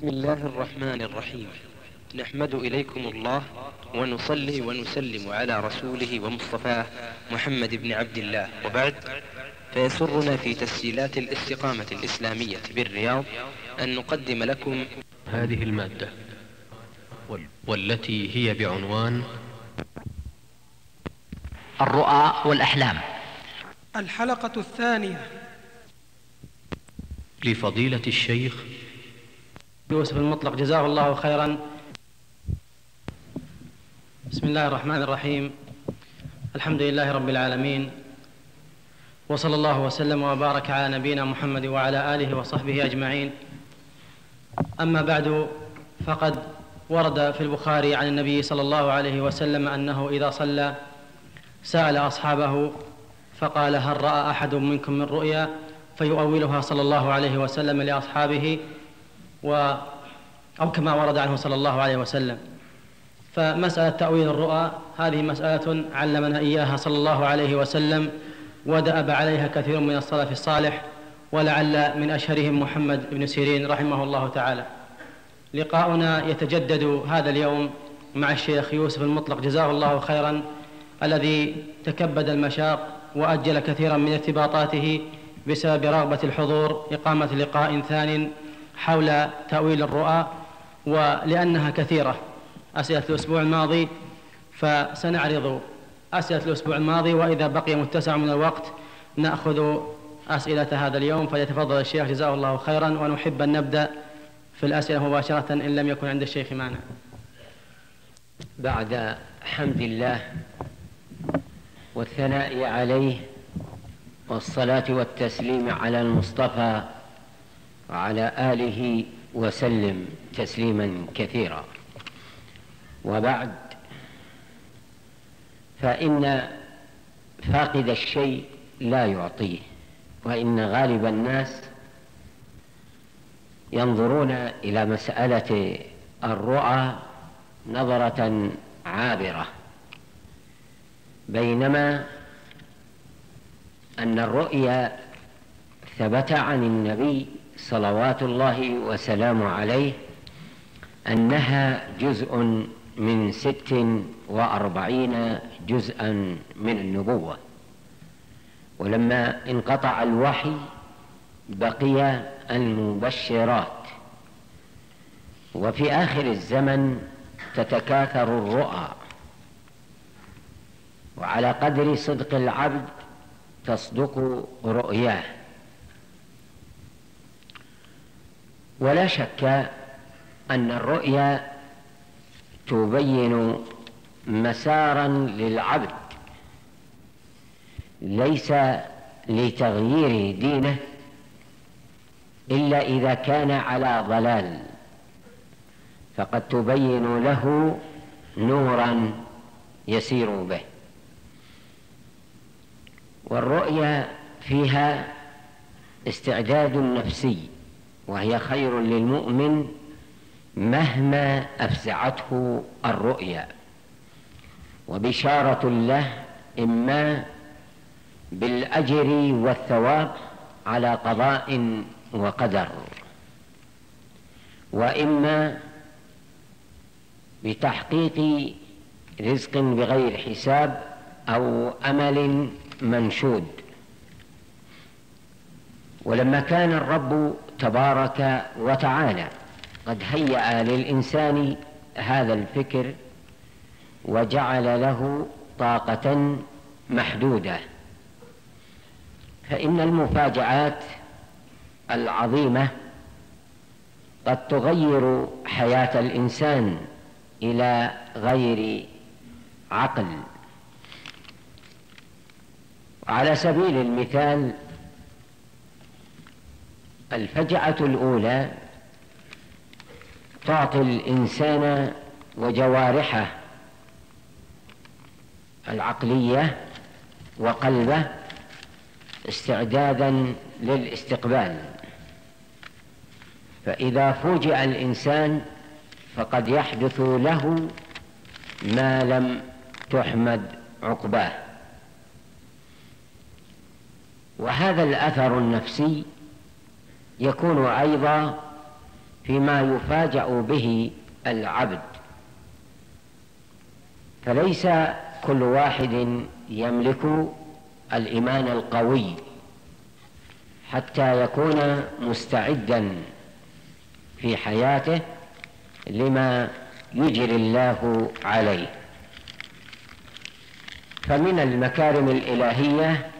بسم الله الرحمن الرحيم. نحمد إليكم الله ونصلي ونسلم على رسوله ومصطفاه محمد بن عبد الله. وبعد فيسرنا في تسجيلات الاستقامة الإسلامية بالرياض أن نقدم لكم هذه المادة والتي هي بعنوان الرؤى والأحلام. الحلقة الثانية. لفضيلة الشيخ يوسف المطلق. جزاه الله خيرا. بسم الله الرحمن الرحيم. الحمد لله رب العالمين. وصلى الله وسلم وبارك على نبينا محمد وعلى آله وصحبه أجمعين. أما بعد فقد ورد في البخاري عن النبي صلى الله عليه وسلم أنه إذا صلى سأل أصحابه فقال هل رأى أحد منكم من رؤيا؟ فيؤولها صلى الله عليه وسلم لأصحابه و أو كما ورد عنه صلى الله عليه وسلم. فمسألة تأويل الرؤى هذه مسألة علمنا إياها صلى الله عليه وسلم ودأب عليها كثير من السلف الصالح ولعل من أشهرهم محمد بن سيرين رحمه الله تعالى. لقاؤنا يتجدد هذا اليوم مع الشيخ يوسف المطلق جزاه الله خيرا الذي تكبد المشاق وأجل كثيرا من ارتباطاته بسبب رغبة الحضور إقامة لقاء ثان حول تأويل الرؤى ولأنها كثيرة. أسئلة الأسبوع الماضي فسنعرض أسئلة الأسبوع الماضي وإذا بقي متسع من الوقت نأخذ أسئلة هذا اليوم. فليتفضل الشيخ جزاه الله خيرا. ونحب أن نبدأ في الأسئلة مباشرة إن لم يكن عند الشيخ مانع بعد حمد الله والثناء عليه والصلاة والتسليم على المصطفى وعلى آله وسلم تسليما كثيرا. وبعد فإن فاقد الشيء لا يعطيه وإن غالب الناس ينظرون إلى مسألة الرؤى نظرة عابرة بينما أن الرؤيا ثبت عن النبي صلوات الله وسلامه عليه أنها جزء من ست وأربعين جزءا من النبوة. ولما انقطع الوحي بقي المبشرات. وفي آخر الزمن تتكاثر الرؤى. وعلى قدر صدق العبد تصدق رؤياه. ولا شك أن الرؤيا تبين مسارا للعبد ليس لتغيير دينه إلا إذا كان على ضلال. فقد تبين له نورا يسير به. والرؤيا فيها استعداد نفسي. وهي خير للمؤمن مهما أفزعته الرؤيا. وبشارة له إما بالأجر والثواب على قضاء وقدر وإما بتحقيق رزق بغير حساب أو أمل منشود. ولما كان الرب تبارك وتعالى. قد هيأ للإنسان هذا الفكر وجعل له طاقة محدودة. فإن المفاجآت العظيمة قد تغير حياة الإنسان إلى غير عقل. على سبيل المثال الفجعة الأولى تعطي الإنسان وجوارحه العقلية وقلبه استعدادا للاستقبال. فإذا فوجئ الإنسان فقد يحدث له ما لم تحمد عقباه. وهذا الأثر النفسي يكون أيضا فيما يفاجأ به العبد. فليس كل واحد يملك الإيمان القوي حتى يكون مستعدا في حياته لما يجري الله عليه. فمن المكارم الإلهية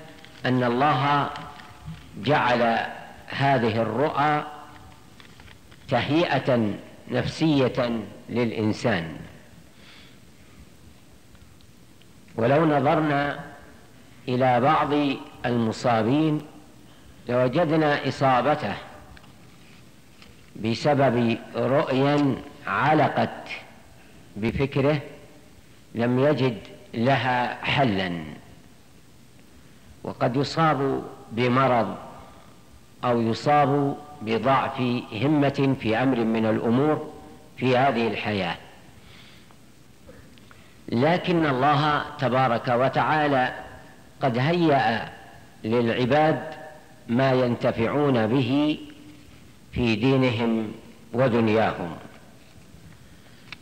أن الله جعل هذه الرؤى تهيئة نفسية للإنسان. ولو نظرنا إلى بعض المصابين لوجدنا إصابته بسبب رؤيا علقت بفكره لم يجد لها حلا. وقد يصاب بمرض أو يصاب بضعف همة في أمر من الأمور في هذه الحياة. لكن الله تبارك وتعالى قد هيأ للعباد ما ينتفعون به في دينهم ودنياهم.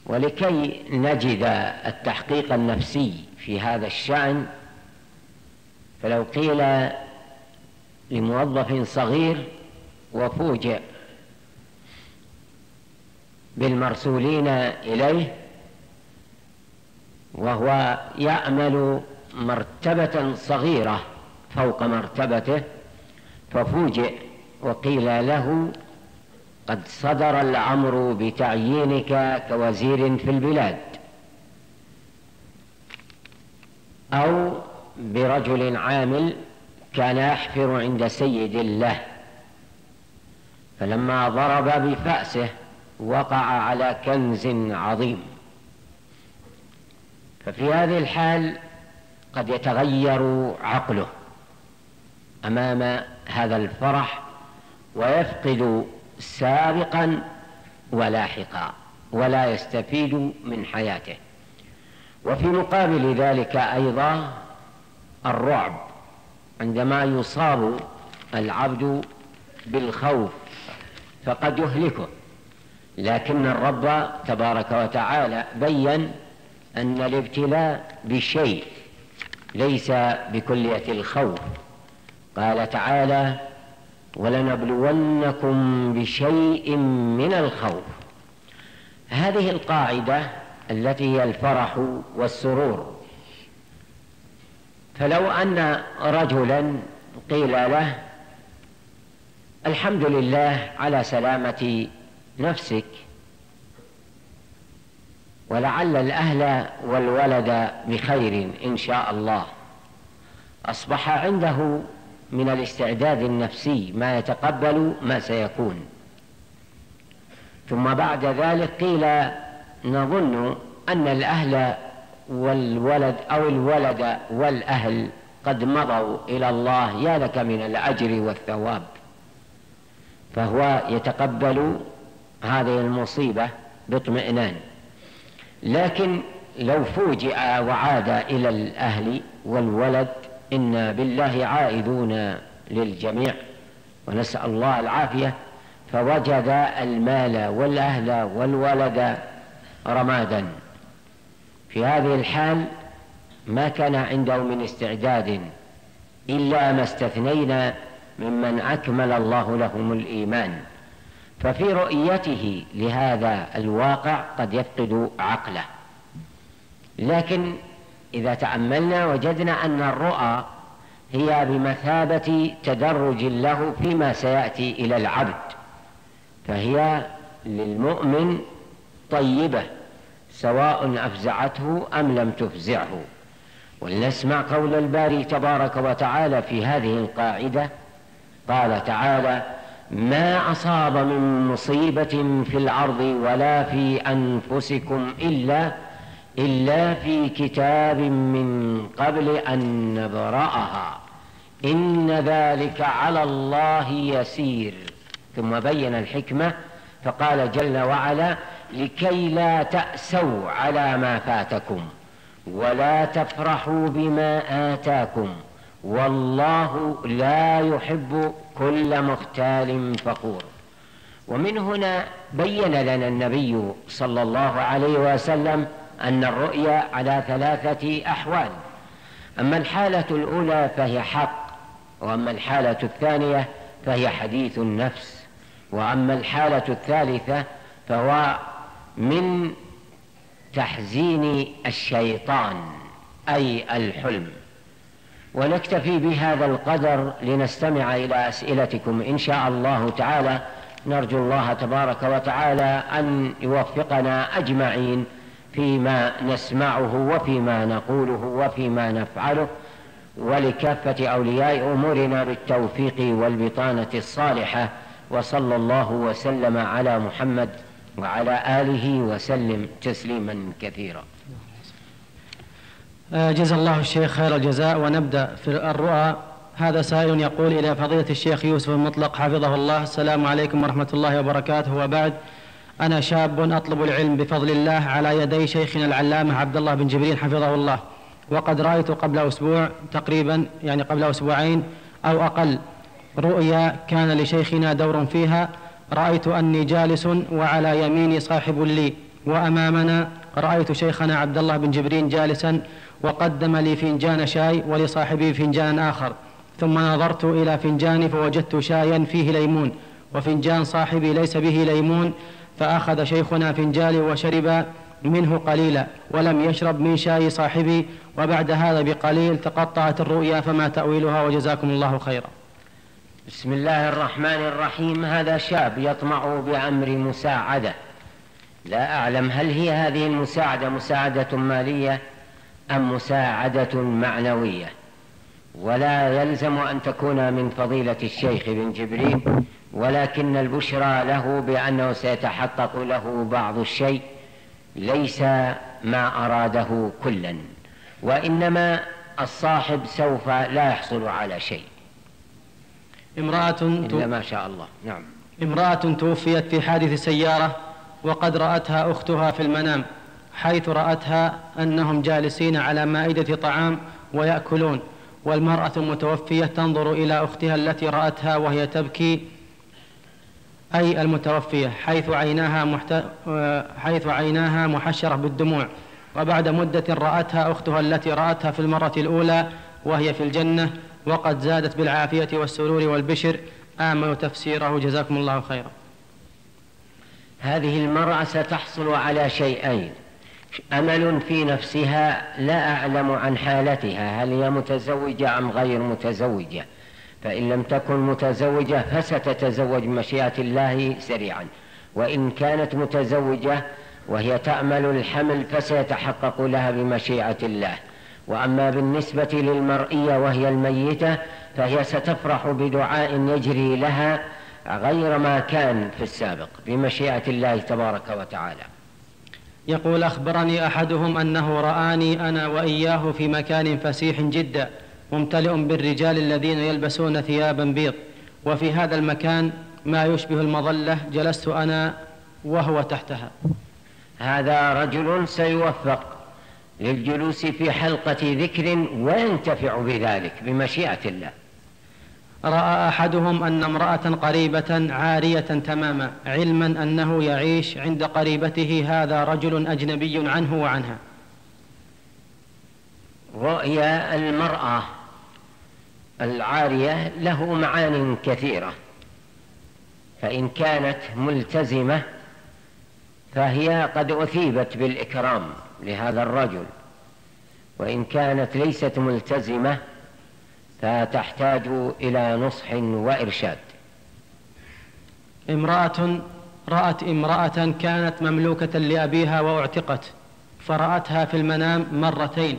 ولكي نجد التحقيق النفسي في هذا الشأن فلو قيل لموظف صغير وفوجئ بالمرسولين إليه وهو يعمل مرتبة صغيرة فوق مرتبته ففوجئ وقيل له قد صدر الأمر بتعيينك كوزير في البلاد أو برجل عامل كان يحفر عند سيد الله. فلما ضرب بفأسه وقع على كنز عظيم. ففي هذه الحال قد يتغير عقله أمام هذا الفرح ويفقد سابقا ولاحقا ولا يستفيد من حياته. وفي مقابل ذلك أيضا الرعب. عندما يصاب العبد بالخوف فقد يهلكه. لكن الرب تبارك وتعالى بين أن الابتلاء بشيء ليس بكلية الخوف. قال تعالى ولنبلونكم بشيء من الخوف. هذه القاعدة التي هي الفرح والسرور. فلو أن رجلا قيل له الحمد لله على سلامة نفسك ولعل الأهل والولد بخير إن شاء الله. أصبح عنده من الاستعداد النفسي ما يتقبل ما سيكون. ثم بعد ذلك قيل نظن أن الأهل والولد أو الولد والأهل قد مضوا إلى الله يا لك من الأجر والثواب. فهو يتقبل هذه المصيبة باطمئنان. لكن لو فوجئ وعاد إلى الأهل والولد أنا بالله عائدون للجميع. ونسأل الله العافية. فوجد المال والأهل والولد رمادا. في هذه الحال ما كان عنده من استعداد إلا ما استثنينا ممن أكمل الله لهم الإيمان. ففي رؤيته لهذا الواقع قد يفقد عقله. لكن إذا تأملنا وجدنا أن الرؤى هي بمثابة تدرج له فيما سيأتي إلى العبد فهي للمؤمن طيبة. سواء أفزعته أم لم تفزعه. ولنسمع قول الباري تبارك وتعالى في هذه القاعدة. قال تعالى ما أصاب من مصيبة في الأرض ولا في أنفسكم إلا إلا في كتاب من قبل أن نبرأها. إن ذلك على الله يسير. ثم بين الحكمة فقال جل وعلا لكي لا تأسوا على ما فاتكم ولا تفرحوا بما آتاكم والله لا يحب كل مختال فخور. ومن هنا بين لنا النبي صلى الله عليه وسلم أن الرؤيا على ثلاثة أحوال. أما الحالة الأولى فهي حق وأما الحالة الثانية فهي حديث النفس وأما الحالة الثالثة فهو من تحزين الشيطان أي الحلم. ونكتفي بهذا القدر لنستمع إلى أسئلتكم. إن شاء الله تعالى نرجو الله تبارك وتعالى أن يوفقنا أجمعين فيما نسمعه وفيما نقوله وفيما نفعله. ولكافة أولياء أمورنا بالتوفيق والبطانة الصالحة. وصلى الله وسلم على محمد وعلى آله وسلم تسليما كثيرا. آه، جزا الله الشيخ خير الجزاء ونبدأ في الرؤى. هذا سائل يقول إلى فضيلة الشيخ يوسف المطلق حفظه الله. السلام عليكم ورحمة الله وبركاته. وبعد أنا شاب أطلب العلم بفضل الله على يدي شيخنا العلامة عبد الله بن جبريل حفظه الله. وقد رأيت قبل أسبوع تقريبا يعني قبل أسبوعين أو أقل رؤيا كان لشيخنا دور فيها. رأيت أني جالس وعلى يميني صاحب لي وأمامنا رأيت شيخنا عبد الله بن جبرين جالسا وقدم لي فنجان شاي ولصاحبي فنجان آخر. ثم نظرت إلى فنجاني فوجدت شايا فيه ليمون وفنجان صاحبي ليس به ليمون فأخذ شيخنا فنجالي وشرب منه قليلا ولم يشرب من شاي صاحبي وبعد هذا بقليل تقطعت الرؤيا فما تأويلها وجزاكم الله خيرا. بسم الله الرحمن الرحيم. هذا شاب يطمع بأمر مساعدة. لا أعلم هل هي هذه المساعدة مساعدة مالية أم مساعدة معنوية. ولا يلزم أن تكون من فضيلة الشيخ بن جبريل ولكن البشرى له بأنه سيتحقق له بعض الشيء ليس ما أراده كلا وإنما الصاحب سوف لا يحصل على شيء. امرأة إلا ما شاء الله. نعم. امرأة توفيت في حادث سيارة وقد رأتها أختها في المنام حيث رأتها أنهم جالسين على مائدة طعام ويأكلون والمرأة المتوفية تنظر إلى أختها التي رأتها وهي تبكي أي المتوفية حيث عيناها محت... حيث عيناها محشرة بالدموع. وبعد مدة رأتها أختها التي رأتها في المرة الأولى وهي في الجنة وقد زادت بالعافية والسرور والبشر آمل تفسيره جزاكم الله خيرا. هذه المرأة ستحصل على شيئين. أمل في نفسها لا أعلم عن حالتها هل هي متزوجة أم غير متزوجة. فإن لم تكن متزوجة فستتزوج بمشيئة الله سريعا. وإن كانت متزوجة وهي تأمل الحمل فسيتحقق لها بمشيئة الله. وأما بالنسبة للمرئية وهي الميتة فهي ستفرح بدعاء يجري لها غير ما كان في السابق بمشيئة الله تبارك وتعالى. يقول أخبرني أحدهم أنه رآني أنا وإياه في مكان فسيح جدا ممتلئ بالرجال الذين يلبسون ثيابا بيض. وفي هذا المكان ما يشبه المظلة جلست أنا وهو تحتها. هذا رجل سيوفق. للجلوس في حلقة ذكر وينتفع بذلك بمشيئة الله. رأى أحدهم أن امرأة قريبة عارية تماما علما أنه يعيش عند قريبته هذا رجل أجنبي عنه وعنها. رؤيا المرأة العارية له معان كثيرة فإن كانت ملتزمة فهي قد أثيبت بالإكرام. لهذا الرجل. وإن كانت ليست ملتزمة فتحتاج إلى نصح وإرشاد. امرأة رأت امرأة كانت مملوكة لأبيها وأعتقت فرأتها في المنام مرتين.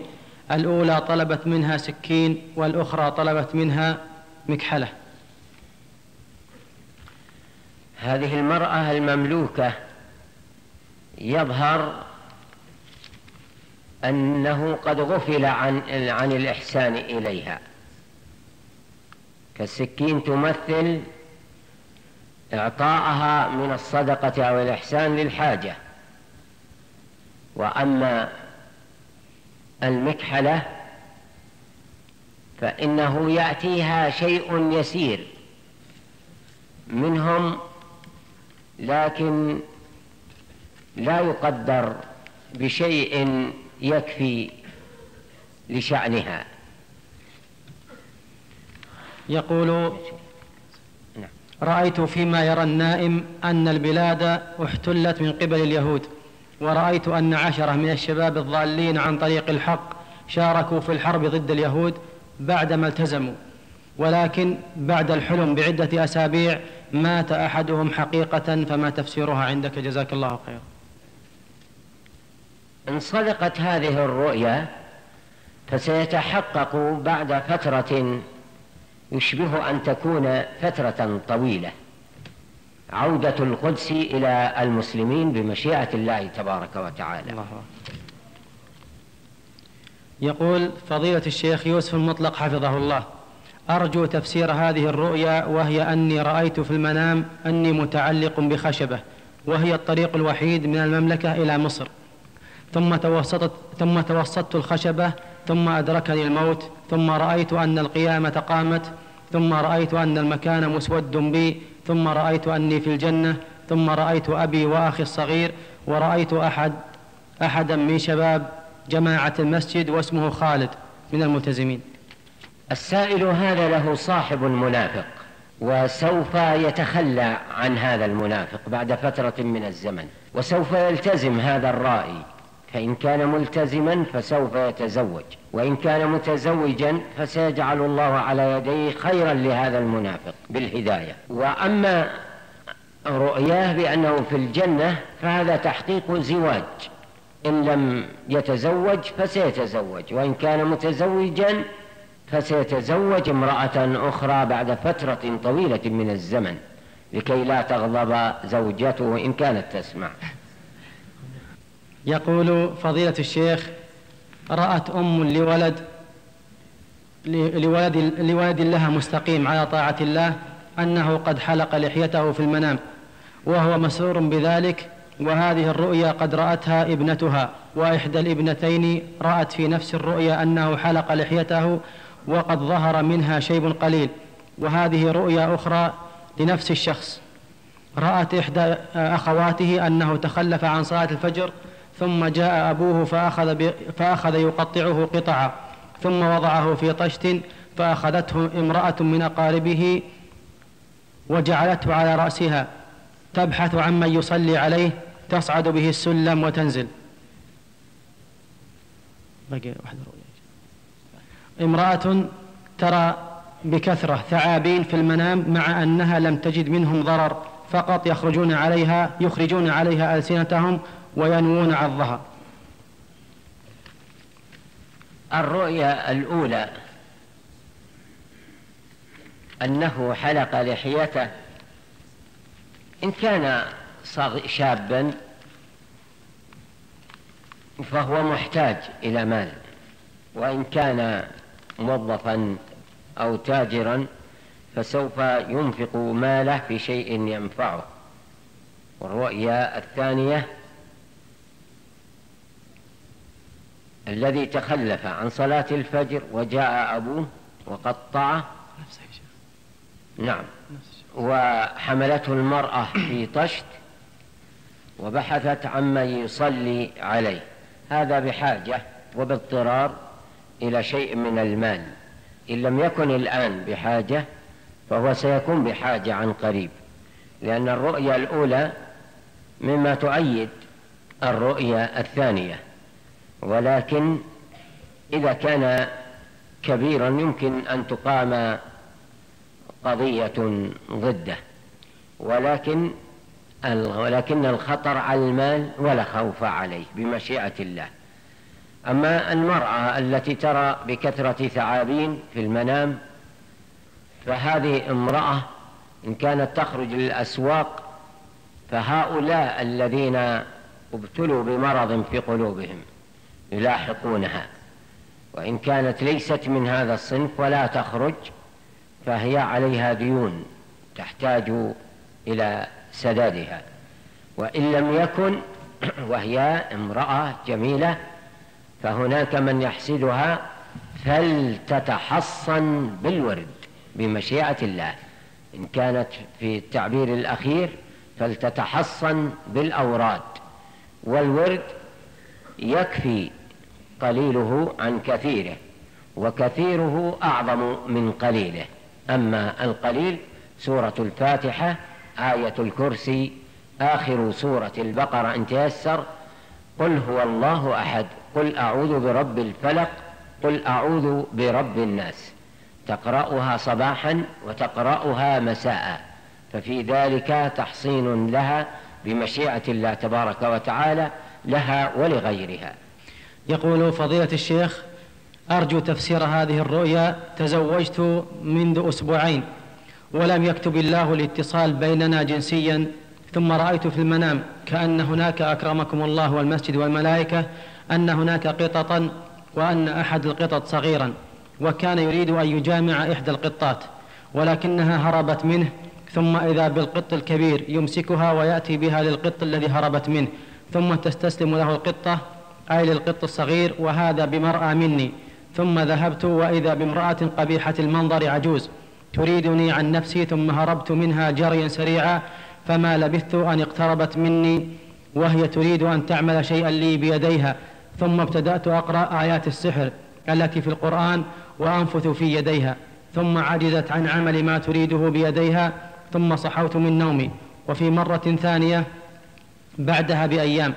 الأولى طلبت منها سكين والأخرى طلبت منها مكحلة. هذه المرأة المملوكة يظهر أنه قد غفل عن عن الإحسان إليها. فالسكين تمثل إعطاءها من الصدقة أو الإحسان للحاجة. وأما المكحلة فإنه يأتيها شيء يسير منهم لكن لا يقدر بشيء يكفي لشأنها. يقول رأيت فيما يرى النائم أن البلاد احتلت من قبل اليهود ورأيت أن عشرة من الشباب الضالين عن طريق الحق شاركوا في الحرب ضد اليهود بعدما التزموا ولكن بعد الحلم بعدة أسابيع مات أحدهم حقيقة فما تفسيرها عندك؟ جزاك الله خيرا. إن صدقت هذه الرؤيا فسيتحقق بعد فترة يشبه أن تكون فترة طويلة. عودة القدس إلى المسلمين بمشيئة الله تبارك وتعالى. الله يقول فضيلة الشيخ يوسف المطلق حفظه الله أرجو تفسير هذه الرؤيا وهي أني رأيت في المنام أني متعلق بخشبة وهي الطريق الوحيد من المملكة إلى مصر. ثم توسطت ثم توسطت الخشبة ثم أدركني الموت ثم رأيت أن القيامة قامت ثم رأيت أن المكان مسود بي ثم رأيت أني في الجنة ثم رأيت أبي وأخي الصغير ورأيت أحد أحدا من شباب جماعة المسجد واسمه خالد من الملتزمين. السائل هذا له صاحب منافق وسوف يتخلى عن هذا المنافق بعد فترة من الزمن وسوف يلتزم هذا الرائي. فإن كان ملتزما فسوف يتزوج وإن كان متزوجا فسيجعل الله على يديه خيرا لهذا المنافق بالهداية. وأما رؤياه بأنه في الجنة فهذا تحقيق زواج. إن لم يتزوج فسيتزوج وإن كان متزوجا فسيتزوج امرأة أخرى بعد فترة طويلة من الزمن لكي لا تغضب زوجته إن كانت تسمع. يقول فضيلة الشيخ رأت أم لولد لولد, لولد لها مستقيم على طاعة الله أنه قد حلق لحيته في المنام وهو مسرور بذلك وهذه الرؤيا قد رأتها ابنتها وإحدى الابنتين رأت في نفس الرؤيا أنه حلق لحيته وقد ظهر منها شيب قليل وهذه رؤيا أخرى لنفس الشخص. رأت إحدى أخواته أنه تخلف عن صلاة الفجر ثم جاء أبوه فأخذ, فأخذ يقطعه قطعا ثم وضعه في طشت فأخذته امرأة من أقاربه وجعلته على رأسها. تبحث عمن يصلي عليه تصعد به السلم وتنزل. بقي واحدة امرأة ترى بكثرة ثعابين في المنام مع أنها لم تجد منهم ضرر فقط يخرجون عليها يخرجون عليها ألسنتهم وينوون عضها الرؤيا الأولى أنه حلق لحيته. إن كان شابا فهو محتاج إلى مال. وإن كان موظفا أو تاجرا فسوف ينفق ماله في شيء ينفعه. والرؤيا الثانية الذي تخلف عن صلاة الفجر وجاء أبوه وقطعه؟ نعم. وحملته المرأة في طشت وبحثت عمن يصلي عليه. هذا بحاجة وباضطرار إلى شيء من المال. إن لم يكن الآن بحاجة فهو سيكون بحاجة عن قريب. لأن الرؤيا الأولى مما تؤيد الرؤيا الثانية. ولكن إذا كان كبيرا يمكن أن تقام قضية ضده. ولكن ولكن الخطر على المال ولا خوف عليه بمشيئة الله. أما المرأة التي ترى بكثرة ثعابين في المنام فهذه امرأة إن كانت تخرج للأسواق فهؤلاء الذين ابتلوا بمرض في قلوبهم يلاحقونها. وإن كانت ليست من هذا الصنف ولا تخرج فهي عليها ديون تحتاج إلى سدادها. وإن لم يكن وهي امرأة جميلة فهناك من يحسدها فلتتحصن بالورد بمشيئة الله. إن كانت في التعبير الأخير فلتتحصن بالأوراد. والورد يكفي قليله عن كثيره وكثيره أعظم من قليله. أما القليل سورة الفاتحة آية الكرسي آخر سورة البقرة إن تيسر قل هو الله أحد قل أعوذ برب الفلق قل أعوذ برب الناس. تقرأها صباحا وتقرأها مساء. ففي ذلك تحصين لها بمشيئة الله تبارك وتعالى لها ولغيرها. يقول فضيلة الشيخ أرجو تفسير هذه الرؤيا تزوجت منذ أسبوعين ولم يكتب الله الاتصال بيننا جنسيا ثم رأيت في المنام كأن هناك أكرمكم الله والمسجد والملائكة أن هناك قططا وأن أحد القطط صغيرا وكان يريد أن يجامع إحدى القطات ولكنها هربت منه ثم إذا بالقط الكبير يمسكها ويأتي بها للقط الذي هربت منه ثم تستسلم له القطة أي للقط الصغير وهذا بمرأى مني. ثم ذهبت وإذا بامرأة قبيحة المنظر عجوز. تريدني عن نفسي ثم هربت منها جريا سريعا فما لبثت أن اقتربت مني وهي تريد أن تعمل شيئا لي بيديها. ثم ابتدأت أقرأ آيات السحر التي في القرآن وأنفث في يديها. ثم عجزت عن عمل ما تريده بيديها ثم صحوت من نومي. وفي مرة ثانية بعدها بأيام.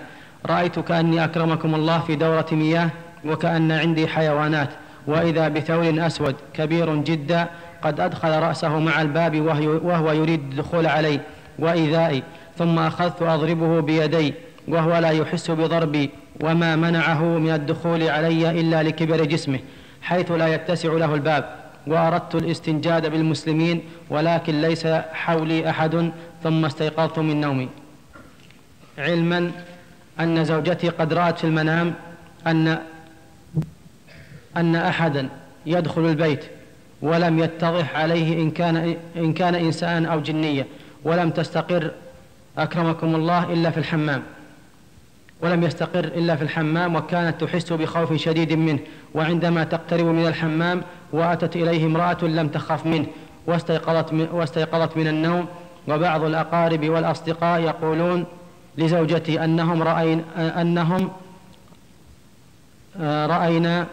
رأيت كأني أكرمكم الله في دورة مياه وكأن عندي حيوانات وإذا بثور أسود كبير جدا قد أدخل رأسه مع الباب وهو يريد الدخول علي وإيذائي ثم أخذت أضربه بيدي وهو لا يحس بضربي وما منعه من الدخول علي إلا لكبر جسمه حيث لا يتسع له الباب وأردت الاستنجاد بالمسلمين ولكن ليس حولي أحد ثم استيقظت من نومي. علما أن زوجتي قد رأت في المنام أن أن أحدا يدخل البيت ولم يتضح عليه إن كان إن كان إنسان أو جنية ولم تستقر أكرمكم الله إلا في الحمام. ولم يستقر إلا في الحمام وكانت تحس بخوف شديد منه وعندما تقترب من الحمام وأتت إليه امرأة لم تخف منه واستيقظت من, واستيقظت من النوم وبعض الأقارب والأصدقاء يقولون لزوجتي أنهم رأين أنهم آه، رأينا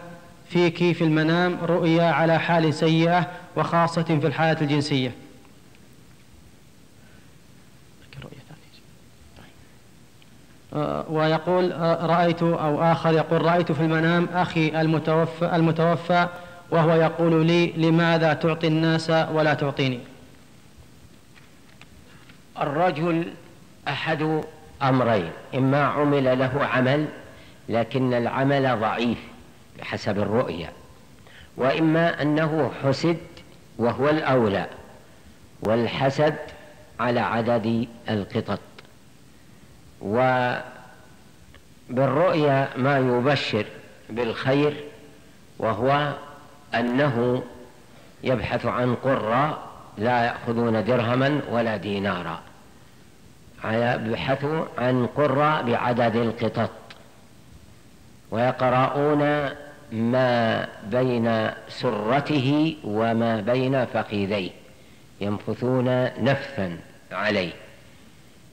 فيك في المنام رؤيا على حال سيئة وخاصة في الحالة الجنسية. آه، ويقول آه، رأيت أو آخر يقول رأيت في المنام أخي المتوفى, المتوفى وهو يقول لي لماذا تعطي الناس ولا تعطيني؟ الرجل أحد أمرين إما عمل له عمل لكن العمل ضعيف بحسب الرؤيا وإما أنه حسد وهو الأولى والحسد على عدد القطط. وبالرؤيا ما يبشر بالخير وهو أنه يبحث عن قراء لا يأخذون درهما ولا دينارا. يبحثوا عن قراء بعدد القطط. ويقرؤون ما بين سرته وما بين فخذيه ينفثون نفثا عليه.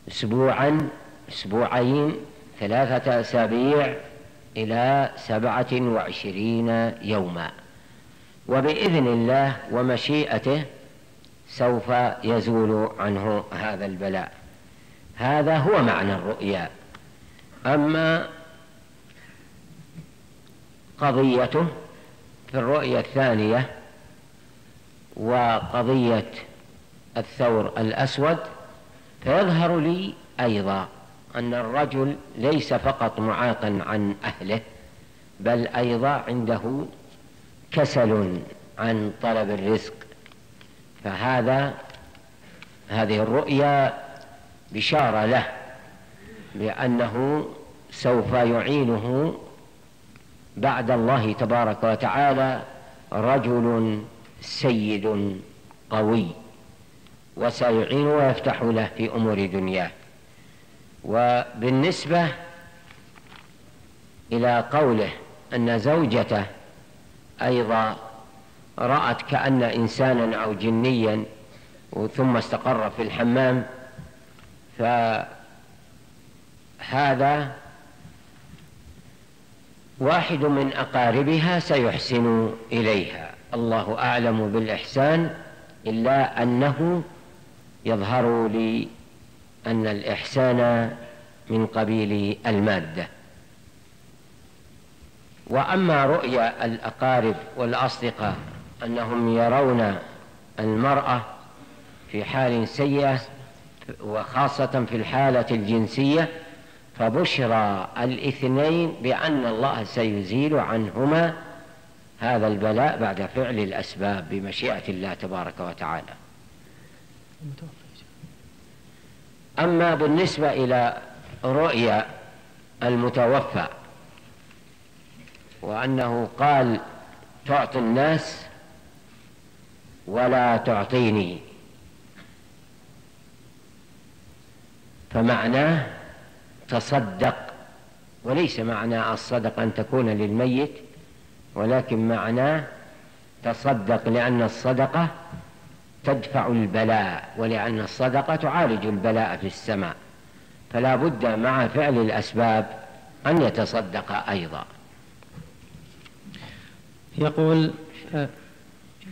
اسبوعا أسبوعين ثلاثة أسابيع إلى سبعة وعشرين يوما. وبإذن الله ومشيئته سوف يزول عنه هذا البلاء. هذا هو معنى الرؤيا. أما قضيته في الرؤيا الثانية وقضية الثور الأسود فيظهر لي أيضا أن الرجل ليس فقط معاقا عن أهله بل أيضا عنده كسل عن طلب الرزق. فهذا هذه الرؤيا بشارة له بانه سوف يعينه بعد الله تبارك وتعالى رجل سيد قوي وسيعين ويفتح له في أمور دنياه. وبالنسبة إلى قوله أن زوجته أيضا رأت كأن إنسانا أو جنيا ثم استقر في الحمام فهذا واحد من أقاربها سيحسن إليها. الله أعلم بالإحسان إلا أنه يظهر لي أن الإحسان من قبيل المادة. وأما رؤيا الأقارب والأصدقاء أنهم يرون المرأة في حال سيئة وخاصة في الحالة الجنسية فبشرى الاثنين بأن الله سيزيل عنهما هذا البلاء بعد فعل الأسباب بمشيئة الله تبارك وتعالى. أما بالنسبة إلى رؤيا المتوفى وأنه قال تعطي الناس ولا تعطيني. فمعناه تصدق وليس معنى الصدق أن تكون للميت ولكن معناه تصدق لأن الصدقة تدفع البلاء ولأن الصدقة تعالج البلاء في السماء. فلا بد مع فعل الأسباب أن يتصدق أيضا. يقول آه،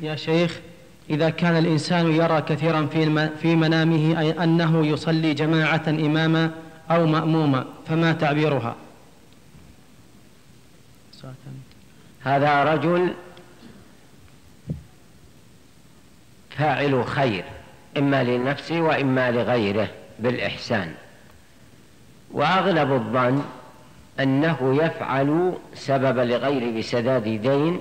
يا شيخ إذا كان الإنسان يرى كثيرا في منامه أي أنه يصلي جماعة إماما أو مأموما فما تعبيرها؟ هذا رجل فاعل خير إما لنفسه وإما لغيره بالإحسان. وأغلب الظن أنه يفعل سبب لغيره بسداد دين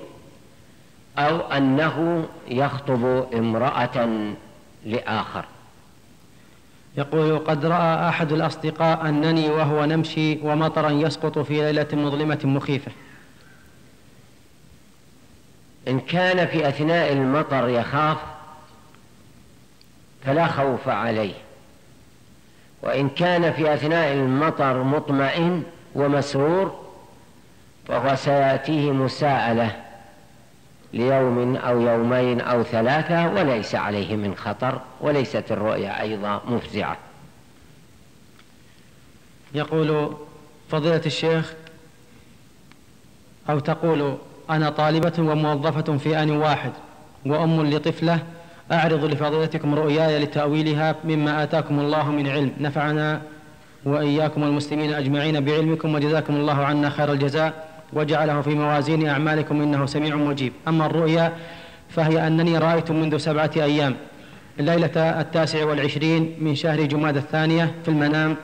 أو أنه يخطب امرأة لآخر. يقول قد رأى أحد الأصدقاء أنني وهو نمشي ومطرا يسقط في ليلة مظلمة مخيفة. إن كان في أثناء المطر يخاف فلا خوف عليه. وإن كان في أثناء المطر مطمئن ومسرور فهو سيأتيه مساءلة. ليوم أو يومين أو ثلاثة وليس عليه من خطر وليست الرؤيا أيضا مفزعة. يقول فضيلة الشيخ أو تقول أنا طالبة وموظفة في آن واحد وأم لطفلة أعرض لفضيلتكم رؤياي لتأويلها مما آتاكم الله من علم. نفعنا وإياكم المسلمين أجمعين بعلمكم وجزاكم الله عنا خير الجزاء. وجعله في موازين أعمالكم إنه سميع مجيب. أما الرؤيا فهي أنني رأيت منذ سبعة أيام الليلة التاسع والعشرين من شهر جماد الثانية في المنام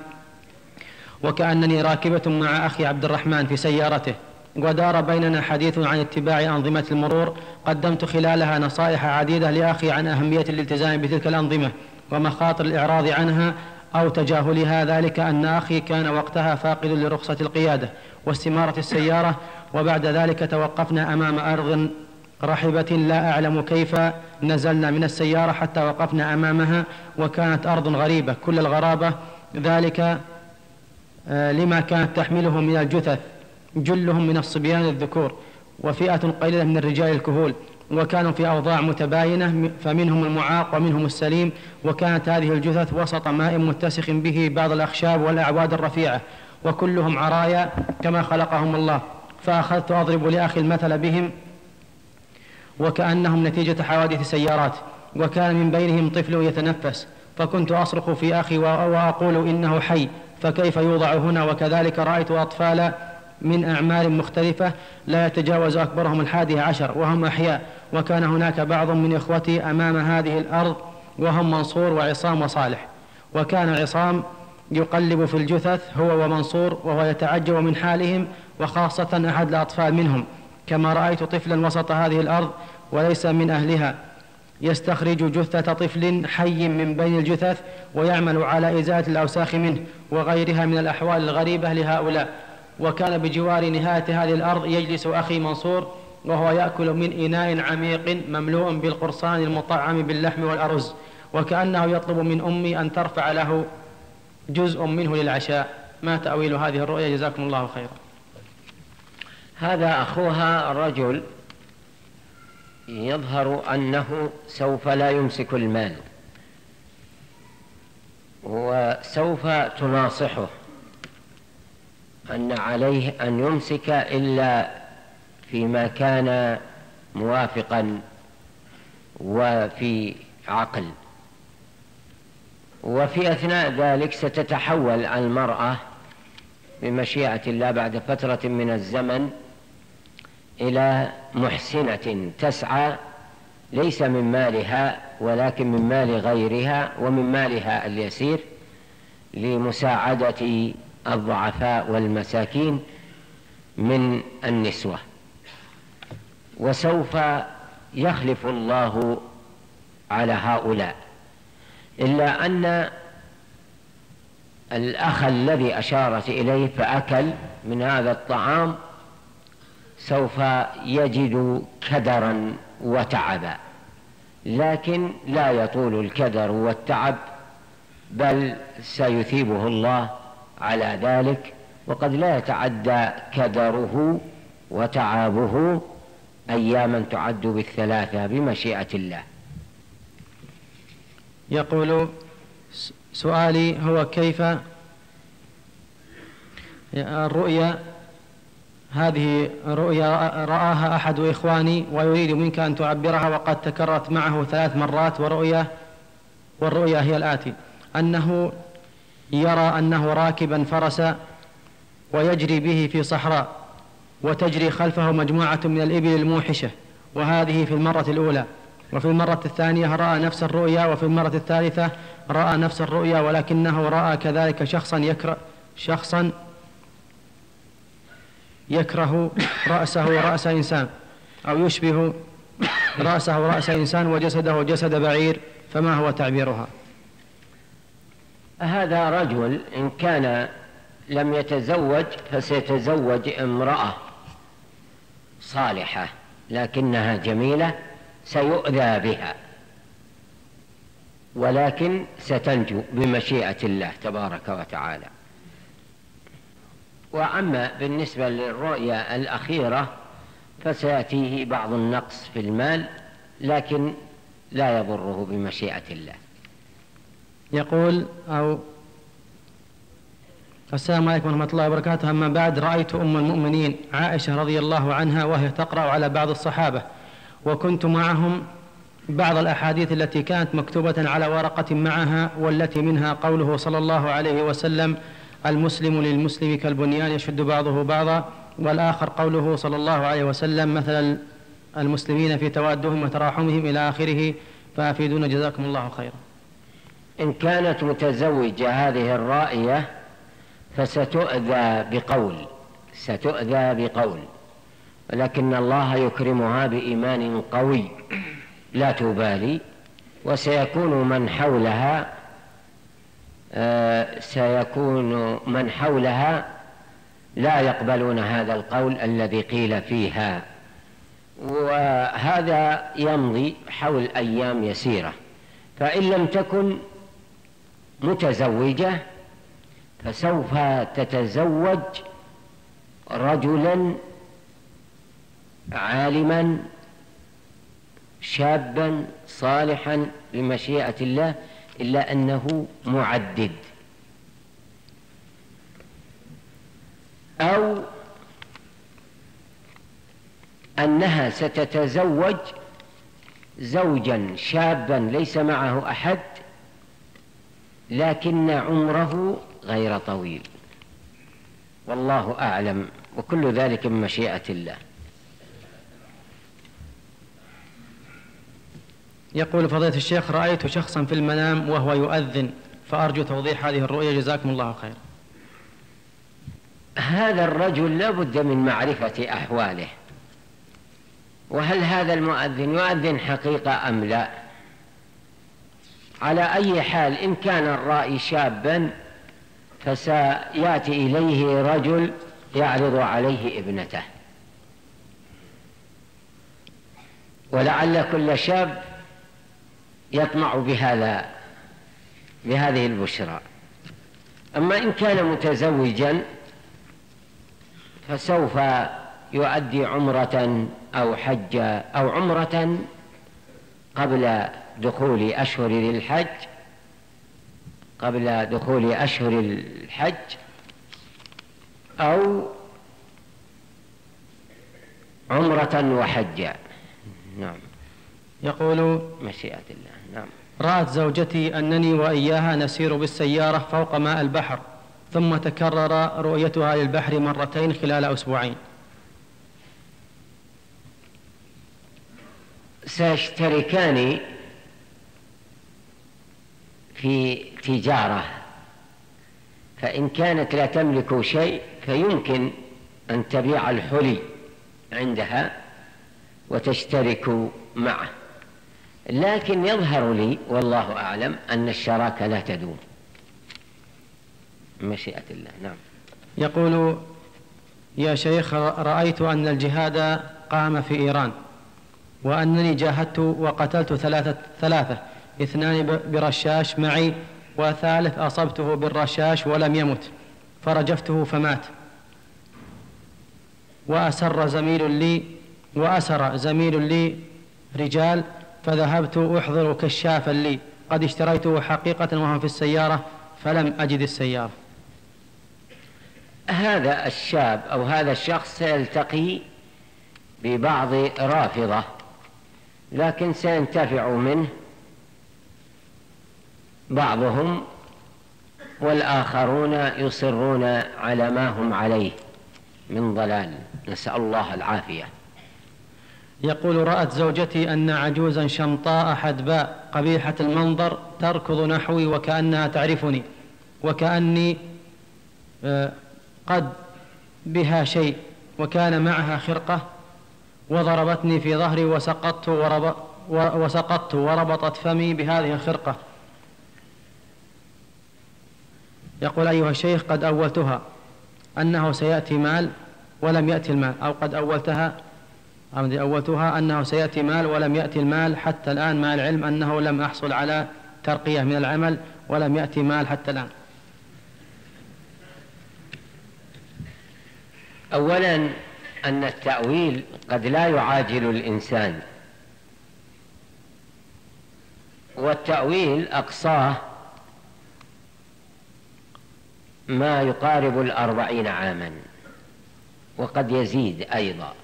وكأنني راكبة مع أخي عبد الرحمن في سيارته. ودار بيننا حديث عن اتباع أنظمة المرور. قدمت خلالها نصائح عديدة لأخي عن أهمية الالتزام بتلك الأنظمة ومخاطر الإعراض عنها أو تجاهلها. ذلك أن أخي كان وقتها فاقد لرخصة القيادة. واستمارة السيارة وبعد ذلك توقفنا أمام أرض رحبة لا أعلم كيف نزلنا من السيارة حتى وقفنا أمامها وكانت أرض غريبة كل الغرابة ذلك آه، لما كانت تحمله من الجثث جلهم من الصبيان الذكور وفئة قليلة من الرجال الكهول وكانوا في أوضاع متباينة فمنهم المعاق ومنهم السليم وكانت هذه الجثث وسط ماء متسخ به بعض الأخشاب والأعواد الرفيعة. وكلهم عرايا كما خلقهم الله. فأخذت أضرب لأخي المثل بهم وكأنهم نتيجة حوادث سيارات وكان من بينهم طفل يتنفس. فكنت أصرخ في أخي وأقول إنه حي فكيف يوضع هنا؟ وكذلك رأيت أطفال من أعمار مختلفة لا يتجاوز أكبرهم الحادي عشر وهم أحياء. وكان هناك بعض من إخوتي أمام هذه الأرض وهم منصور وعصام وصالح. وكان عصام يقلب في الجثث هو ومنصور وهو يتعجب من حالهم وخاصة أحد الأطفال منهم. كما رأيت طفلا وسط هذه الأرض وليس من أهلها. يستخرج جثة طفل حي من بين الجثث ويعمل على إزالة الأوساخ منه وغيرها من الأحوال الغريبة لهؤلاء. وكان بجوار نهاية هذه الأرض يجلس أخي منصور وهو يأكل من إناء عميق مملوء بالقرصان المطعم باللحم والأرز. وكأنه يطلب من أمي أن ترفع له جزء منه للعشاء. ما تأويل هذه الرؤيا؟ جزاكم الله خيرا. هذا أخوها رجل يظهر أنه سوف لا يمسك المال. وسوف تناصحه أن عليه أن يمسك إلا فيما كان موافقا وفي عقل. وفي أثناء ذلك ستتحول المرأة بمشيئة الله بعد فترة من الزمن إلى محسنة تسعى ليس من مالها ولكن من مال غيرها ومن مالها اليسير لمساعدة الضعفاء والمساكين من النسوة. وسوف يخلف الله على هؤلاء. إلا أن الأخ الذي أشارت إليه فأكل من هذا الطعام سوف يجد كدرا وتعبا لكن لا يطول الكدر والتعب بل سيثيبه الله على ذلك وقد لا يتعدى كدره وتعابه اياما تعد بالثلاثة بمشيئة الله. يقول سؤالي هو كيف الرؤيا هذه رؤيا رآها أحد إخواني ويريد منك أن تعبرها وقد تكررت معه ثلاث مرات ورؤيا والرؤيا هي الآتي. أنه يرى أنه راكبا فرسا ويجري به في صحراء وتجري خلفه مجموعة من الإبل الموحشة وهذه في المرة الأولى. وفي المرة الثانية رأى نفس الرؤيا وفي المرة الثالثة رأى نفس الرؤيا ولكنه رأى كذلك شخصا يكره شخصا يكره رأسه رأس إنسان أو يشبه رأسه رأس إنسان وجسده جسد بعير فما هو تعبيرها؟ هذا رجل إن كان لم يتزوج فسيتزوج امرأة صالحة لكنها جميلة سيؤذى بها. ولكن ستنجو بمشيئة الله تبارك وتعالى. وأما بالنسبة للرؤيا الأخيرة فسيأتيه بعض النقص في المال لكن لا يضره بمشيئة الله. يقول أو السلام عليكم ورحمة الله وبركاته. أما بعد رأيت أم المؤمنين عائشة رضي الله عنها وهي تقرأ على بعض الصحابة. وكنت معهم بعض الأحاديث التي كانت مكتوبة على ورقة معها والتي منها قوله صلى الله عليه وسلم المسلم للمسلم كالبنيان يشد بعضه بعضا والآخر قوله صلى الله عليه وسلم مثل المسلمين في توادهم وتراحمهم إلى آخره فأفيدون جزاكم الله خيرا. إن كانت متزوجة هذه الرائية فستؤذى بقول ستؤذى بقول. ولكن الله يكرمها بإيمان قوي. لا تبالي وسيكون من حولها آه، سيكون من حولها لا يقبلون هذا القول الذي قيل فيها. وهذا يمضي حول أيام يسيرة. فإن لم تكن متزوجة فسوف تتزوج رجلا عالما شابا صالحا بمشيئة الله إلا أنه معدد. أو أنها ستتزوج زوجا شابا ليس معه أحد لكن عمره غير طويل. والله أعلم وكل ذلك من مشيئة الله. يقول فضيلة الشيخ رأيت شخصا في المنام وهو يؤذن فأرجو توضيح هذه الرؤية جزاكم الله خير هذا الرجل لا بد من معرفة أحواله. وهل هذا المؤذن يؤذن حقيقة أم لا؟ على أي حال إن كان الرائي شابا فسيأتي إليه رجل يعرض عليه ابنته. ولعل كل شاب يطمع بهذا بهذه البشرى. أما إن كان متزوجا فسوف يؤدي عمرة أو حج أو عمرة قبل دخول أشهر للحج قبل دخول أشهر الحج أو عمرة وحجا. نعم. يقول مشيئة الله. نعم. رأت زوجتي أنني وإياها نسير بالسيارة فوق ماء البحر ثم تكرر رؤيتها للبحر مرتين خلال أسبوعين. سيشتركان في تجارة فإن كانت لا تملك شيء فيمكن أن تبيع الحلي عندها وتشترك معه. لكن يظهر لي والله أعلم أن الشراكة لا تدوم. مشيئة الله نعم. يقول يا شيخ رأيت أن الجهاد قام في إيران وأنني جاهدت وقتلت ثلاثة, ثلاثة اثنان برشاش معي وثالث أصبته بالرشاش ولم يمت فرجفته فمات. وأسر زميل لي وأسر زميل لي رجال فذهبت أحضر كشافا لي. قد اشتريته حقيقة وهو في السيارة فلم أجد السيارة. هذا الشاب أو هذا الشخص سيلتقي ببعض رافضة لكن سينتفع منه بعضهم والآخرون يصرون على ما هم عليه. من ضلال. نسأل الله العافية. يقول رأت زوجتي أن عجوزا شمطاء حدباء قبيحة المنظر تركض نحوي وكأنها تعرفني وكأني آه، قد بها شيء وكان معها خرقة وضربتني في ظهري وسقطت ورب وسقطت وربطت فمي بهذه الخرقة. يقول أيها الشيخ قد أولتها أنه سيأتي مال ولم يأتي المال أو قد أولتها أولتها أنه سيأتي مال ولم يأتي المال حتى الآن مع العلم أنه لم أحصل على ترقية من العمل ولم يأتي مال حتى الآن. أولا أن التأويل قد لا يعاجل الإنسان. والتأويل أقصاه ما يقارب الأربعين عاما وقد يزيد أيضا.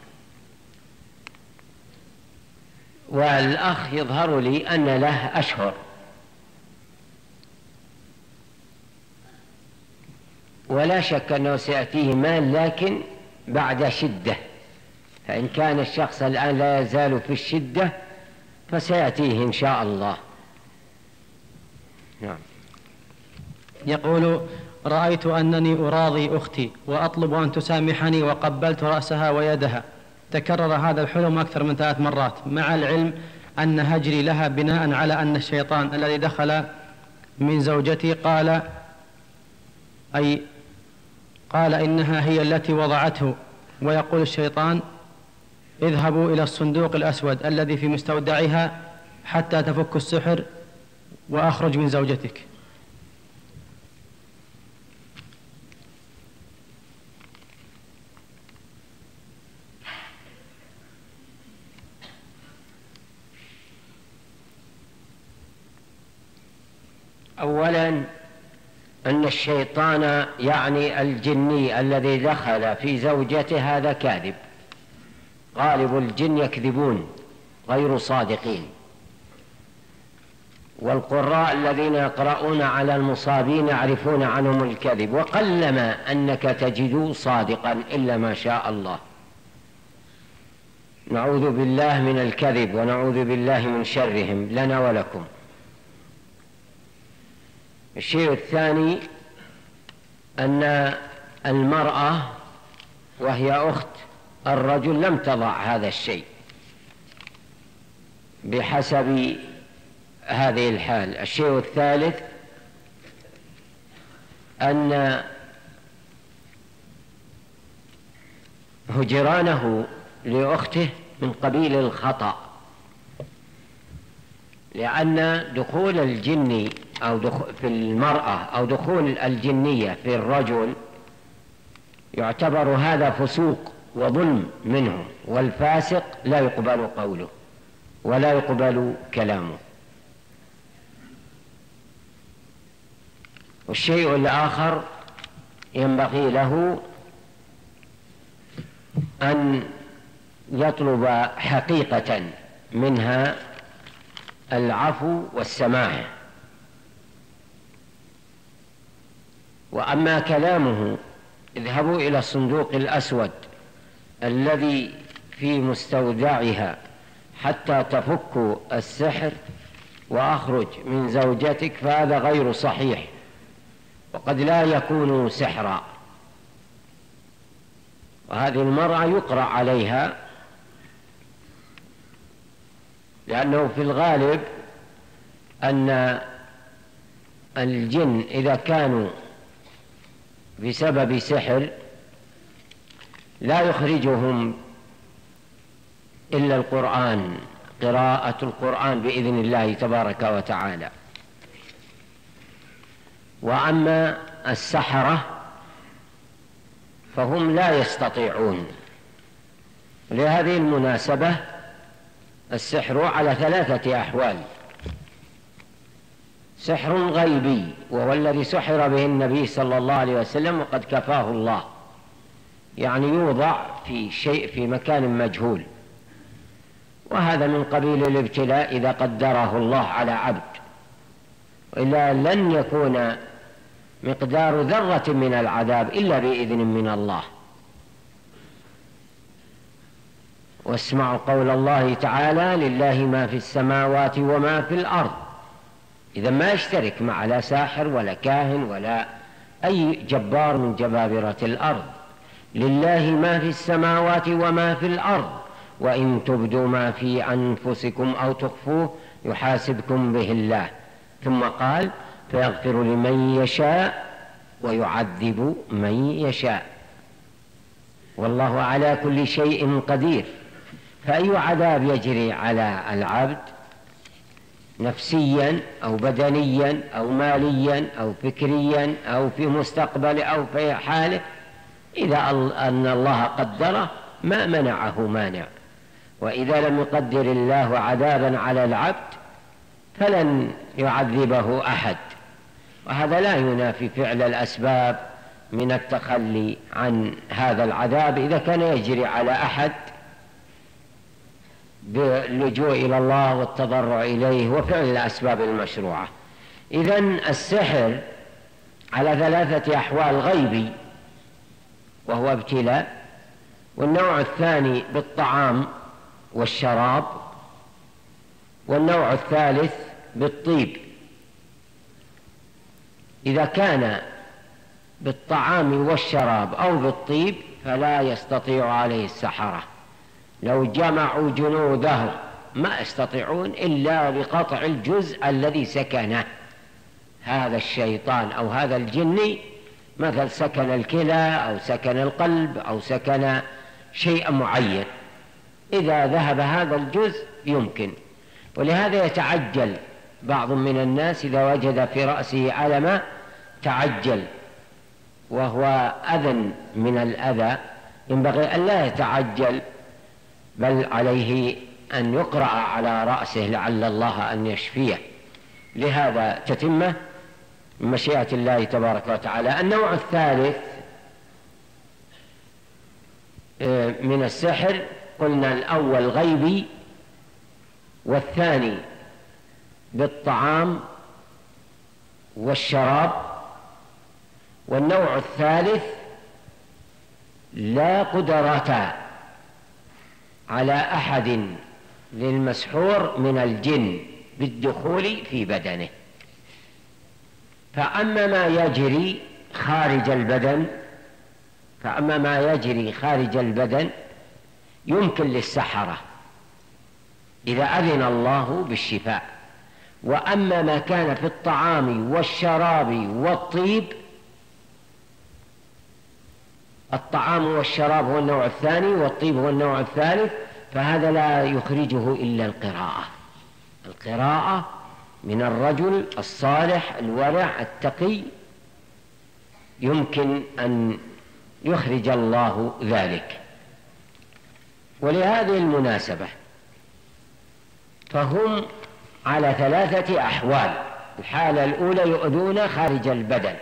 والأخ يظهر لي أن له أشهر. ولا شك أنه سيأتيه مال لكن بعد شدة. فإن كان الشخص الآن لا يزال في الشدة فسيأتيه إن شاء الله. نعم. يقول رأيت أنني أراضي أختي وأطلب أن تسامحني وقبلت رأسها ويدها. تكرر هذا الحلم أكثر من ثلاث مرات مع العلم أن هجري لها بناء على أن الشيطان الذي دخل من زوجتي قال أي قال إنها هي التي وضعته. ويقول الشيطان اذهبوا إلى الصندوق الأسود الذي في مستودعها حتى تفك السحر وأخرج من زوجتك. أولا أن الشيطان يعني الجني الذي دخل في زوجته هذا كاذب. غالب الجن يكذبون غير صادقين. والقراء الذين يقرؤون على المصابين يعرفون عنهم الكذب وقلما أنك تجد صادقا إلا ما شاء الله. نعوذ بالله من الكذب ونعوذ بالله من شرهم لنا ولكم. الشيء الثاني أن المرأة وهي أخت الرجل لم تضع هذا الشيء بحسب هذه الحال. الشيء الثالث أن هجرانه لأخته من قبيل الخطأ لأن دخول الجن أو في المرأة أو دخول الجنية في الرجل يعتبر هذا فسوق وظلم منه والفاسق لا يقبل قوله ولا يقبل كلامه. والشيء الآخر ينبغي له أن يطلب حقيقة منها العفو والسماح. وأما كلامه اذهبوا إلى الصندوق الأسود الذي في مستودعها حتى تفك السحر وأخرج من زوجتك فهذا غير صحيح. وقد لا يكون سحرا. وهذه المرأة يقرأ عليها لأنه في الغالب أن الجن إذا كانوا بسبب سحر لا يخرجهم إلا القرآن قراءة القرآن بإذن الله تبارك وتعالى. وأما السحرة فهم لا يستطيعون. لهذه المناسبة السحر على ثلاثة أحوال. سحر غيبي وهو الذي سحر به النبي صلى الله عليه وسلم وقد كفاه الله. يعني يوضع في شيء في مكان مجهول. وهذا من قبيل الابتلاء إذا قدره الله على عبد. وإلا لن يكون مقدار ذرة من العذاب إلا بإذن من الله. واسمعوا قول الله تعالى لله ما في السماوات وما في الأرض. إذا ما يشترك مع لا ساحر ولا كاهن ولا أي جبار من جبابرة الأرض. لله ما في السماوات وما في الأرض. وإن تبدوا ما في أنفسكم أو تخفوه يحاسبكم به الله. ثم قال فيغفر لمن يشاء ويعذب من يشاء. والله على كل شيء قدير. فأي عذاب يجري على العبد نفسيا أو بدنيا أو ماليا أو فكريا أو في مستقبل أو في حاله إذا أن الله قدره ما منعه مانع. وإذا لم يقدر الله عذابا على العبد فلن يعذبه أحد. وهذا لا ينافي فعل الأسباب من التخلي عن هذا العذاب إذا كان يجري على أحد باللجوء إلى الله والتضرع إليه وفعل الأسباب المشروعة. اذا السحر على ثلاثة أحوال غيبي وهو ابتلاء والنوع الثاني بالطعام والشراب والنوع الثالث بالطيب. إذا كان بالطعام والشراب أو بالطيب فلا يستطيع عليه السحرة. لو جمعوا جنوده ما يستطيعون إلا بقطع الجزء الذي سكنه. هذا الشيطان أو هذا الجني مثل سكن الكلى أو سكن القلب أو سكن شيئا معين. إذا ذهب هذا الجزء يمكن. ولهذا يتعجل بعض من الناس إذا وجد في رأسه ألما تعجل. وهو أذى من الأذى. ينبغي أن لا يتعجل. بل عليه أن يقرأ على رأسه لعل الله أن يشفيه. لهذا تتمة مشيئة الله تبارك وتعالى. النوع الثالث آه، من السحر قلنا الأول غيبي والثاني بالطعام والشراب. والنوع الثالث لا قدرة على أحد للمسحور من الجن بالدخول في بدنه. فأما ما يجري خارج البدن فأما ما يجري خارج البدن يمكن للسحرة إذا أذن الله بالشفاء. وأما ما كان في الطعام والشراب والطيب الطعام والشراب هو النوع الثاني والطيب هو النوع الثالث فهذا لا يخرجه إلا القراءة. القراءة من الرجل الصالح الورع التقي يمكن أن يخرج الله ذلك. ولهذه المناسبة فهم على ثلاثة أحوال. الحالة الأولى يؤذون خارج البدن.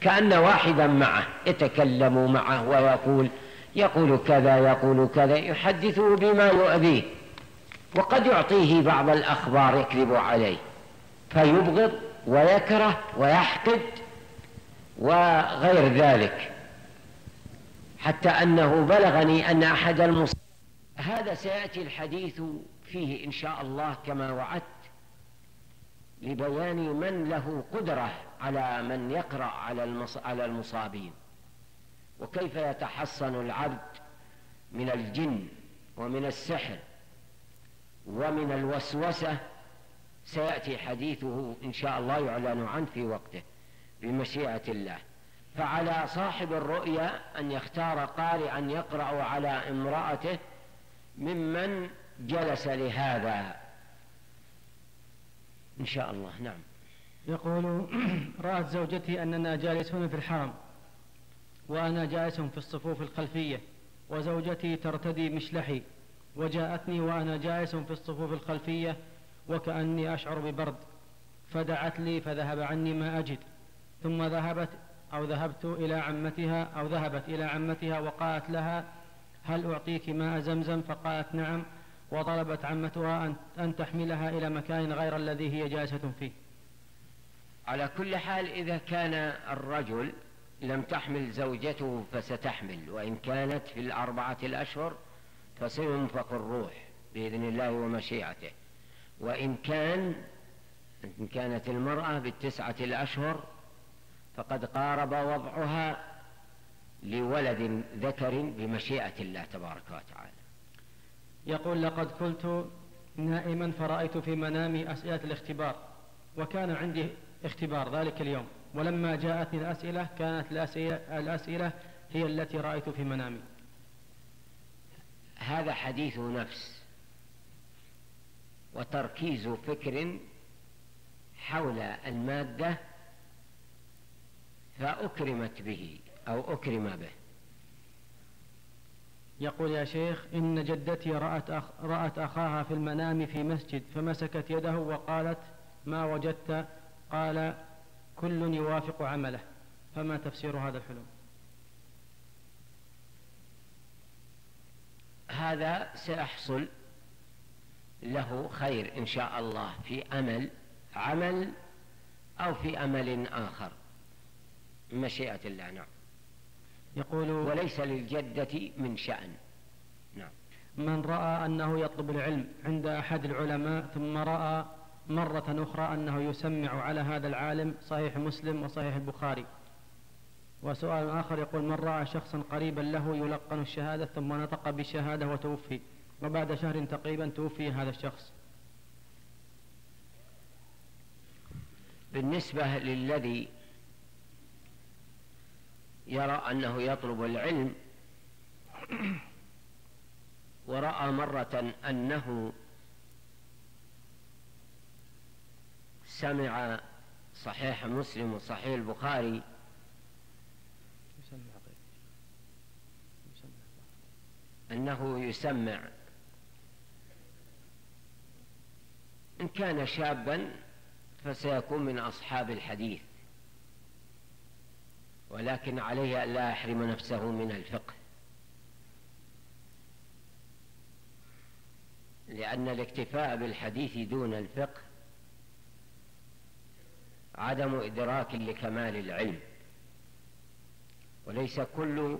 كأن واحدا معه يتكلم معه ويقول يقول كذا يقول كذا يحدثه بما يؤذيه وقد يعطيه بعض الأخبار يكذب عليه فيبغض ويكره ويحقد وغير ذلك حتى أنه بلغني أن أحد المص... هذا سيأتي الحديث فيه إن شاء الله كما وعدت. لبيان من له قدرة على من يقرأ على. على المصابين وكيف يتحصن العبد من الجن ومن السحر ومن الوسوسة سيأتي حديثه إن شاء الله يعلن عنه في وقته بمشيئة الله فعلى صاحب الرؤيا أن يختار قارئا يقرأ على امرأته ممن جلس لهذا إن شاء الله نعم. يقول رأت زوجتي أننا جالسون في الحرم وأنا جالس في الصفوف الخلفية وزوجتي ترتدي مشلحي وجاءتني وأنا جالس في الصفوف الخلفية وكأني أشعر ببرد فدعت لي فذهب عني ما أجد ثم ذهبت أو ذهبت إلى عمتها أو ذهبت إلى عمتها وقالت لها هل أعطيك ماء زمزم؟ فقالت نعم. وطلبت عمتها أن تحملها إلى مكان غير الذي هي جالسة فيه. على كل حال إذا كان الرجل لم تحمل زوجته فستحمل وإن كانت في الأربعة الأشهر فسينفق الروح بإذن الله ومشيئته. وإن كان إن كانت المرأة بالتسعة الأشهر فقد قارب وضعها لولد ذكر بمشيئة الله تبارك وتعالى. يقول لقد قلت نائما فرأيت في منامي أسئلة الاختبار وكان عندي اختبار ذلك اليوم ولما جاءتني الأسئلة كانت الأسئلة هي التي رأيت في منامي. هذا حديث نفس وتركيز فكر حول المادة فأكرمت به أو أكرم به. يقول يا شيخ إن جدتي رأت, أخ رأت أخاها في المنام في مسجد فمسكت يده وقالت ما وجدت؟ قال كل يوافق عمله. فما تفسير هذا الحلم؟ هذا سيحصل له خير إن شاء الله في أمل عمل أو في أمل آخر. مشيئة الله نعم. يقول وليس للجدة من شأن. نعم. من رأى أنه يطلب العلم عند أحد العلماء ثم رأى مرة أخرى أنه يسمع على هذا العالم صحيح مسلم وصحيح البخاري. وسؤال آخر يقول من رأى شخصا قريبا له يلقن الشهادة ثم نطق بالشهادة وتوفي وبعد شهر تقريبا توفي هذا الشخص. بالنسبة للذي يرى أنه يطلب العلم. ورأى مرة أنه سمع صحيح مسلم وصحيح البخاري. أنه يسمع. إن كان شابا فسيكون من أصحاب الحديث. ولكن عليه أن لا يحرم نفسه من الفقه. لأن الاكتفاء بالحديث دون الفقه عدم إدراك لكمال العلم. وليس كل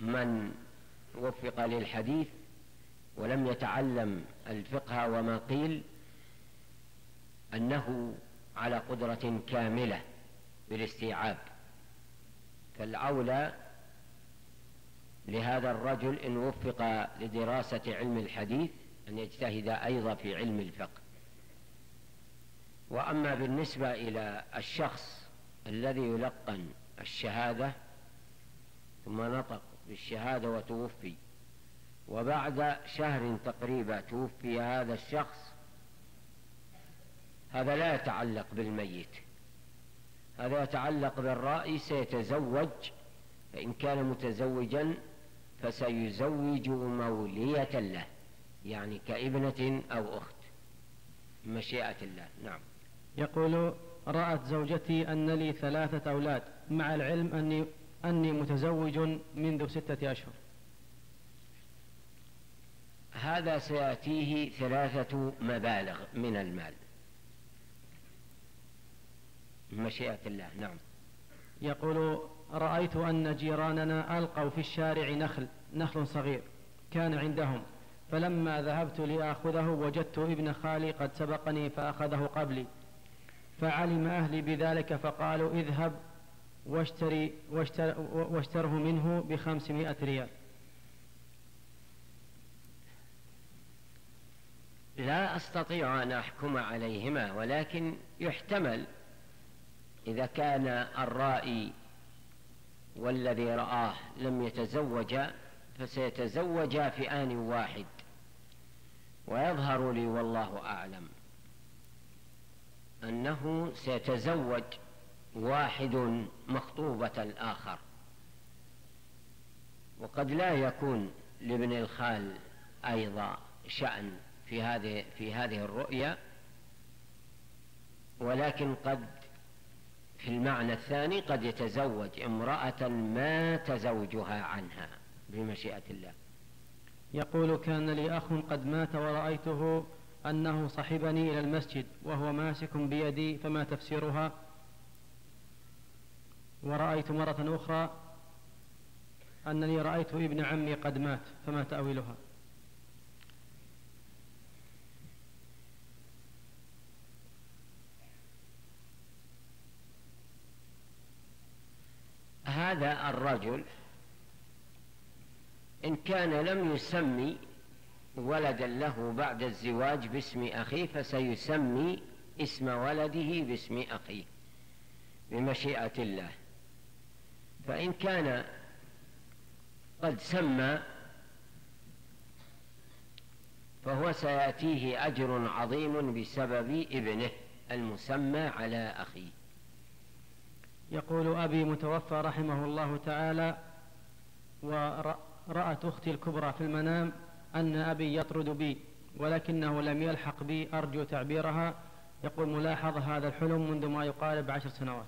من وفق للحديث ولم يتعلم الفقه وما قيل أنه على قدرة كاملة بالاستيعاب. فالأولى لهذا الرجل إن وفق لدراسة علم الحديث أن يجتهد أيضا في علم الفقه. وأما بالنسبة إلى الشخص الذي يلقن الشهادة ثم نطق بالشهادة وتوفي وبعد شهر تقريبا توفي هذا الشخص هذا لا يتعلق بالميت. هذا يتعلق بالرأي سيتزوج فإن كان متزوجا فسيزوج مولية له يعني كابنة أو أخت. مشيئة الله. نعم. يقول رأت زوجتي أن لي ثلاثة أولاد مع العلم أني أني متزوج منذ ستة أشهر. هذا سيأتيه ثلاثة مبالغ من المال. مشيئة الله نعم. يقول رأيت أن جيراننا ألقوا في الشارع نخل نخل صغير كان عندهم فلما ذهبت لآخذه وجدت ابن خالي قد سبقني فأخذه قبلي. فعلم أهلي بذلك فقالوا اذهب واشتري واشتر واشتره منه بخمسمائة ريال. لا أستطيع أن أحكم عليهما ولكن يحتمل إذا كان الرائي والذي رآه لم يتزوجا فسيتزوجا في آن واحد. ويظهر لي والله أعلم أنه سيتزوج واحد مخطوبة الآخر. وقد لا يكون لابن الخال أيضا شأن في هذه في هذه الرؤيا ولكن قد في المعنى الثاني قد يتزوج امرأة مات زوجها عنها بمشيئة الله. يقول كان لي أخ قد مات ورأيته أنه صحبني إلى المسجد وهو ماسك بيدي فما تفسيرها؟ ورأيت مرة أخرى أنني رأيت ابن عمي قد مات فما تأويلها. هذا الرجل إن كان لم يسمي ولدا له بعد الزواج باسم أخيه فسيسمي اسم ولده باسم أخيه بمشيئة الله. فإن كان قد سمى فهو سيأتيه أجر عظيم بسبب ابنه المسمى على أخيه. يقول أبي متوفى رحمه الله تعالى ورأت أختي الكبرى في المنام أن أبي يطرد بي ولكنه لم يلحق بي أرجو تعبيرها. يقول ملاحظ هذا الحلم منذ ما يقارب عشر سنوات.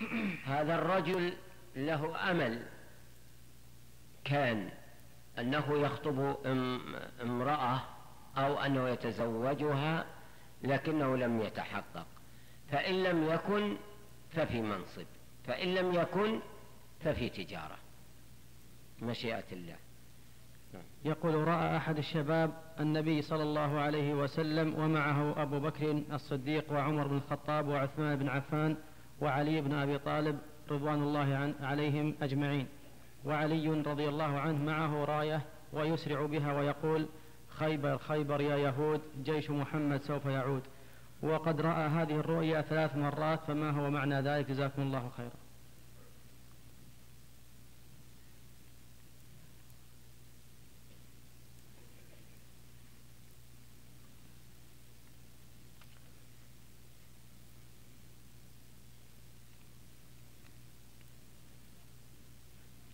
هذا الرجل له أمل كان أنه يخطب امرأة أو أنه يتزوجها لكنه لم يتحقق. فإن لم يكن ففي منصب فإن لم يكن ففي تجارة. مشيئة الله. يقول رأى أحد الشباب النبي صلى الله عليه وسلم ومعه أبو بكر الصديق وعمر بن الخطاب وعثمان بن عفان وعلي بن أبي طالب رضوان الله عليهم أجمعين. وعلي رضي الله عنه معه راية ويسرع بها ويقول خيبر خيبر يا يهود جيش محمد سوف يعود. وقد رأى هذه الرؤيا ثلاث مرات فما هو معنى ذلك؟ جزاكم الله خيرا.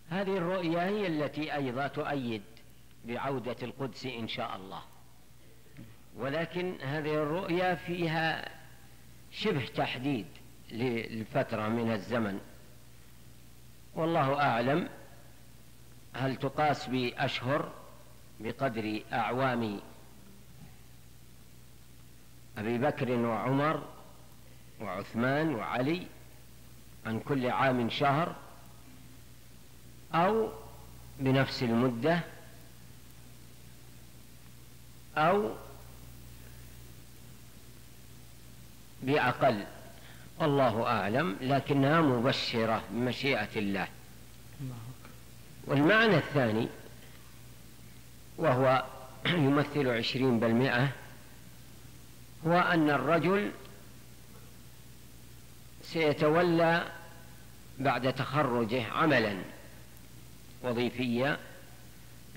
هذه الرؤيا هي التي أيضا تؤيد بعودة القدس إن شاء الله. ولكن هذه الرؤيا فيها شبه تحديد للفترة من الزمن. والله أعلم هل تقاس بأشهر بقدر أعوام أبي بكر وعمر وعثمان وعلي عن كل عام شهر أو بنفس المدة أو بأقل. الله أعلم لكنها مبشرة بمشيئة الله. والمعنى الثاني وهو يمثل عشرين بالمئة هو أن الرجل سيتولى بعد تخرجه عملا وظيفيا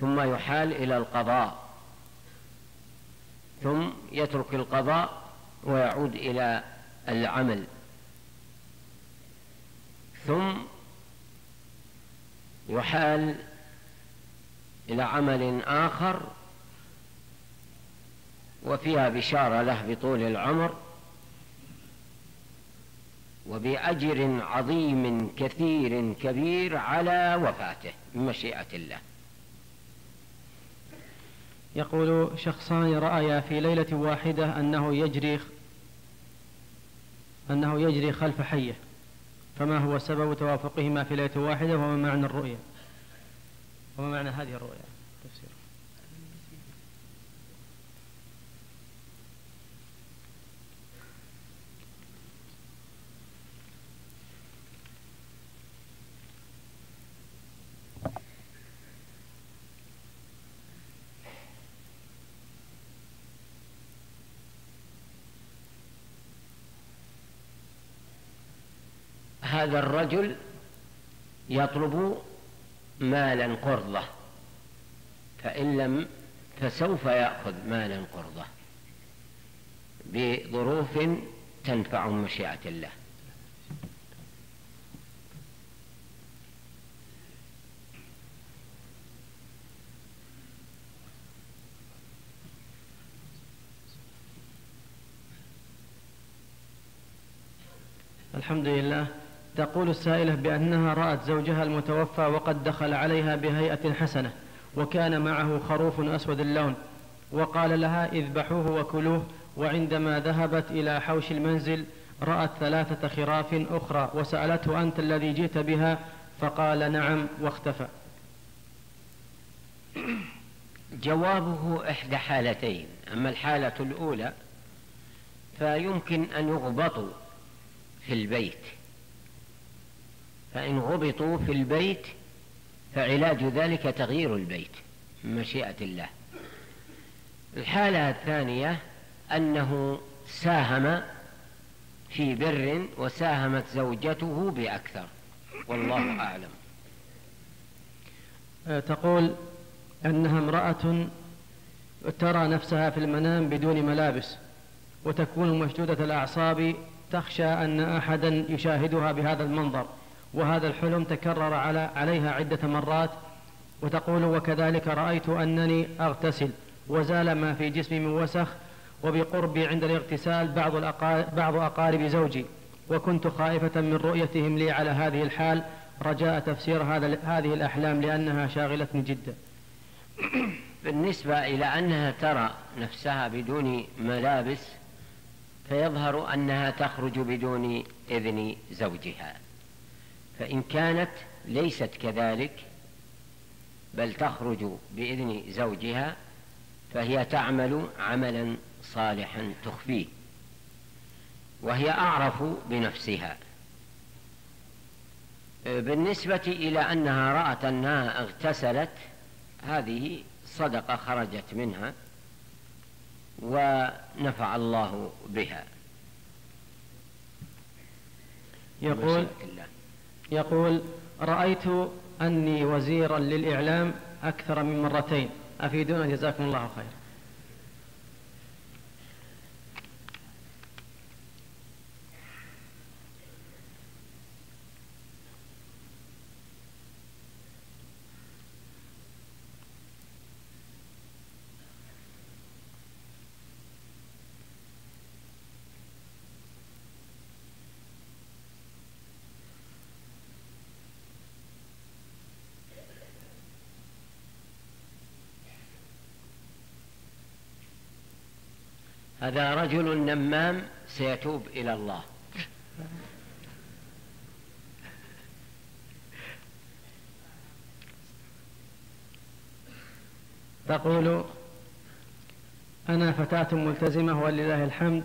ثم يحال إلى القضاء ثم يترك القضاء ويعود إلى العمل. ثم يحال إلى عمل آخر وفيها بشارة له بطول العمر وبأجر عظيم كثير كبير على وفاته بمشيئة الله. يقول شخصان رأيا في ليلة واحدة أنه يجري أنه يجري خلف حية. فما هو سبب توافقهما في ليلة واحدة وما معنى الرؤيا وما معنى هذه الرؤيا تفسير هذا الرجل يطلب مالا قرضة فإن لم فسوف يأخذ مالا قرضة بظروف تنفع مشيئة الله. الحمد لله. تقول السائلة بأنها رأت زوجها المتوفى وقد دخل عليها بهيئة حسنة وكان معه خروف أسود اللون وقال لها اذبحوه وكلوه وعندما ذهبت إلى حوش المنزل رأت ثلاثة خراف أخرى وسألته أنت الذي جئت بها؟ فقال نعم واختفى. جوابه إحدى حالتين أما الحالة الأولى فيمكن أن يغبطوا في البيت. فإن غبطوا في البيت فعلاج ذلك تغيير البيت من مشيئة الله. الحالة الثانية أنه ساهم في بر وساهمت زوجته بأكثر. والله أعلم. أه، تقول أنها امرأة ترى نفسها في المنام بدون ملابس وتكون مشدودة الأعصاب تخشى أن أحدا يشاهدها بهذا المنظر. وهذا الحلم تكرر على عليها عدة مرات وتقول وكذلك رأيت أنني أغتسل وزال ما في جسمي من وسخ وبقربي عند الاغتسال بعض, بعض أقارب زوجي وكنت خائفة من رؤيتهم لي على هذه الحال رجاء تفسير هذا هذه الأحلام لأنها شاغلتني جدا. بالنسبة إلى أنها ترى نفسها بدون ملابس فيظهر أنها تخرج بدون إذن زوجها. فإن كانت ليست كذلك بل تخرج بإذن زوجها فهي تعمل عملا صالحا تخفيه وهي أعرف بنفسها. بالنسبة إلى أنها رأت أنها اغتسلت هذه صدقة خرجت منها ونفع الله بها. يقول يقول رأيت أني وزيرا للإعلام أكثر من مرتين. أفيدونا جزاكم الله خير. هذا رجل نمام سيتوب إلى الله. تقول أنا فتاة ملتزمة ولله الحمد.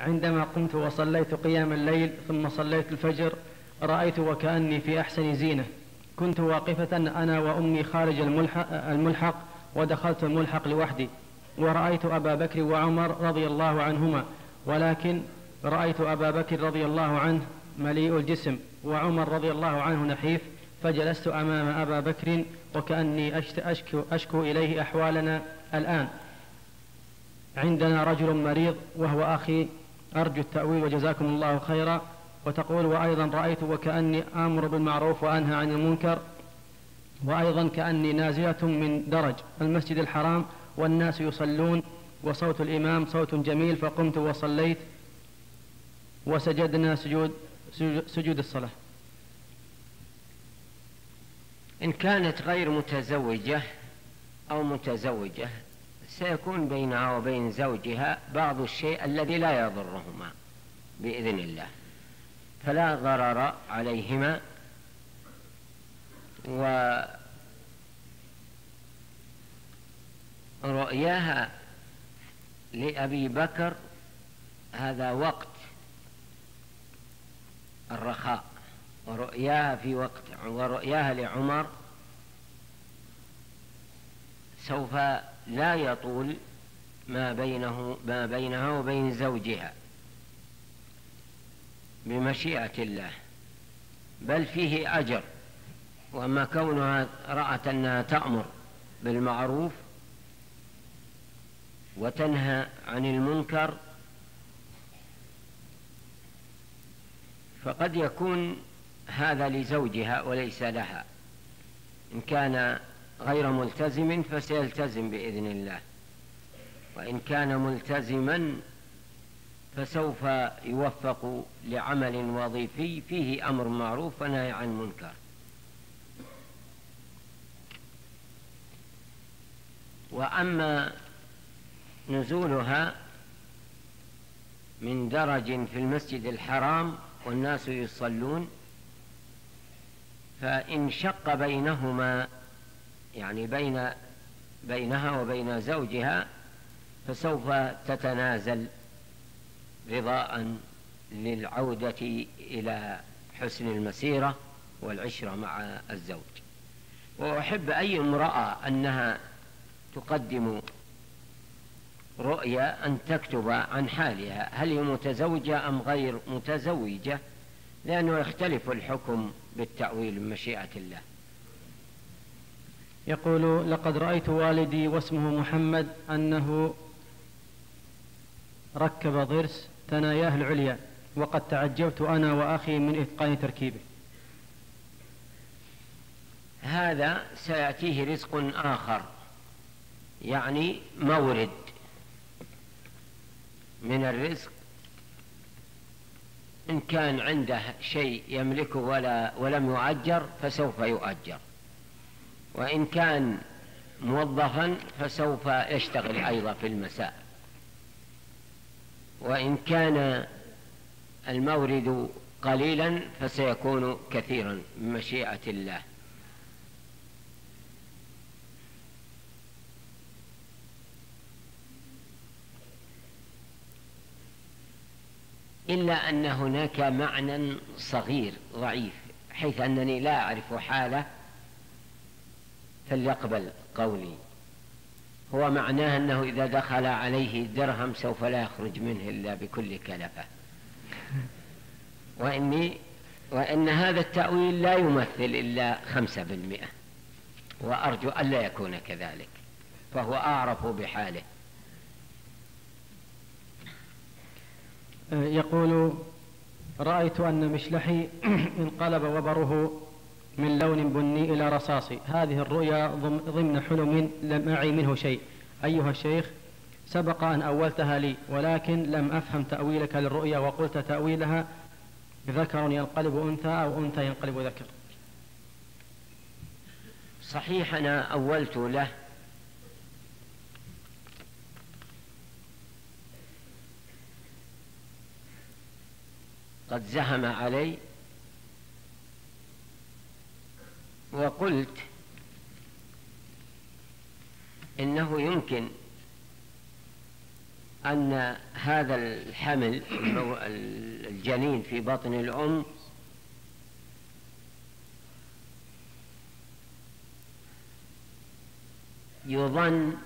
عندما قمت وصليت قيام الليل ثم صليت الفجر رأيت وكأني في أحسن زينة. كنت واقفة أنا وأمي خارج الملحق, الملحق ودخلت الملحق لوحدي. ورأيت أبا بكر وعمر رضي الله عنهما ولكن رأيت أبا بكر رضي الله عنه مليء الجسم وعمر رضي الله عنه نحيف فجلست أمام أبا بكر وكأني أشكو, أشكو إليه أحوالنا الآن. عندنا رجل مريض وهو أخي أرجو التأويل وجزاكم الله خيرا. وتقول وأيضا رأيت وكأني آمر بالمعروف وأنهى عن المنكر وأيضا كأني نازلة من درج. المسجد الحرام والناس يصلون وصوت الإمام صوت جميل فقمت وصليت وسجدنا سجود سجود الصلاة. إن كانت غير متزوجة أو متزوجة سيكون بينها وبين زوجها بعض الشيء الذي لا يضرهما بإذن الله. فلا ضرر عليهما ورؤياها لأبي بكر هذا وقت الرخاء ورؤياها في وقت ورؤياها لعمر سوف لا يطول ما بينه ما بينها وبين زوجها بمشيئة الله بل فيه أجر وأما كونها رأت أنها تأمر بالمعروف وتنهى عن المنكر فقد يكون هذا لزوجها وليس لها. إن كان غير ملتزم فسيلتزم بإذن الله. وإن كان ملتزما فسوف يوفق لعمل وظيفي فيه أمر معروف ونهي عن منكر وأما نزولها من درج في المسجد الحرام والناس يصلون فإن شق بينهما يعني بين بينها وبين زوجها فسوف تتنازل رضاء للعودة إلى حسن المسيرة والعشرة مع الزوج. وأحب أي امرأة أنها تقدم رؤيا أن تكتب عن حالها هل هي متزوجة أم غير متزوجة؟ لأنه يختلف الحكم بالتأويل بمشيئة الله. يقول لقد رأيت والدي واسمه محمد أنه ركب ضرس ثناياه العليا وقد تعجبت أنا وأخي من إتقان تركيبه. هذا سيأتيه رزق آخر يعني مورد. من الرزق. إن كان عنده شيء يملكه ولا ولم يؤجر فسوف يؤجر. وإن كان موظفا فسوف يشتغل أيضا في المساء. وإن كان المورد قليلا فسيكون كثيرا بمشيئة الله. إلا أن هناك معنى صغير ضعيف حيث أنني لا أعرف حاله. فليقبل قولي. هو معناه أنه إذا دخل عليه درهم سوف لا يخرج منه إلا بكل كلفة. وإني وإن هذا التأويل لا يمثل إلا خمسة بالمئة. وأرجو ألا يكون كذلك. فهو أعرف بحاله. يقول رأيت أن مشلحي انقلب وبره من لون بني إلى رصاصي هذه الرؤيا ضمن حلم لم أعي منه شيء. أيها الشيخ سبق أن أولتها لي ولكن لم أفهم تأويلك للرؤيا وقلت تأويلها ذكر ينقلب أنثى أو أنثى ينقلب ذكر. صحيح أنا أولت له قد زهم علي وقلت إنه يمكن أن هذا الحمل الجنين في بطن الأم يظن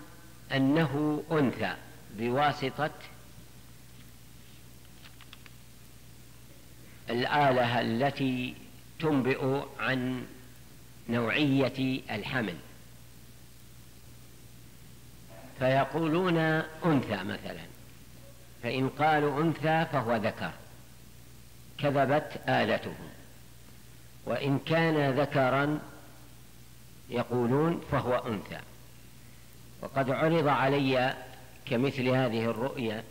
أنه أنثى بواسطة الاله التي تنبئ عن نوعية الحمل. فيقولون أنثى مثلا. فإن قالوا أنثى فهو ذكر. كذبت آلتهم وإن كان ذكرا يقولون فهو أنثى. وقد عرض علي كمثل هذه الرؤيا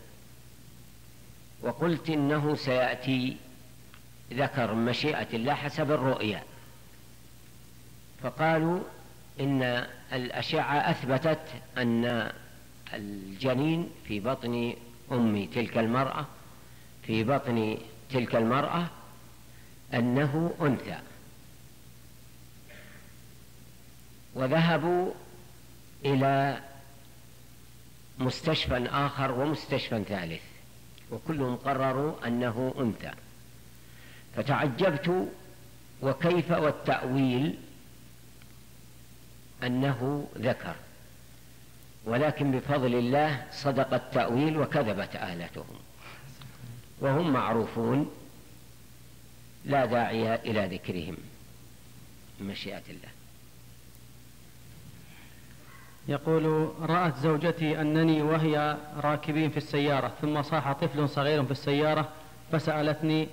وقلت إنه سيأتي ذكر مشيئة الله حسب الرؤيا. فقالوا إن الأشعة أثبتت أن الجنين في بطن أم تلك المرأة في بطن تلك المرأة أنه أنثى. وذهبوا إلى مستشفى آخر ومستشفى ثالث وكلهم قرروا أنه أنثى. فتعجبت وكيف والتأويل أنه ذكر ولكن بفضل الله صدق التأويل وكذبت آلتهم وهم معروفون لا داعي إلى ذكرهم مشيئة الله. يقول رأت زوجتي أنني وهي راكبين في السيارة ثم صاح طفل صغير في السيارة فسألتني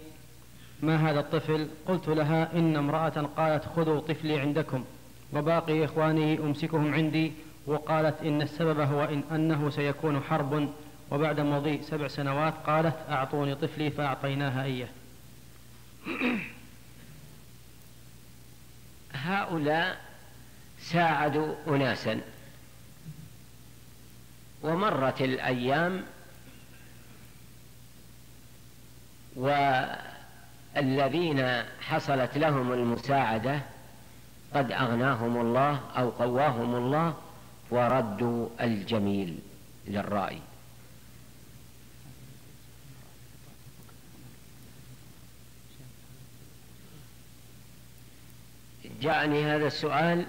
ما هذا الطفل؟ قلت لها إن امرأة قالت خذوا طفلي عندكم وباقي إخواني أمسكهم عندي وقالت إن السبب هو إن أنه سيكون حرب وبعد مضي سبع سنوات قالت أعطوني طفلي فأعطيناها إياه. هؤلاء ساعدوا أناسا. ومرت الأيام والذين حصلت لهم المساعدة قد أغناهم الله أو قواهم الله وردوا الجميل للرأي. جاءني هذا السؤال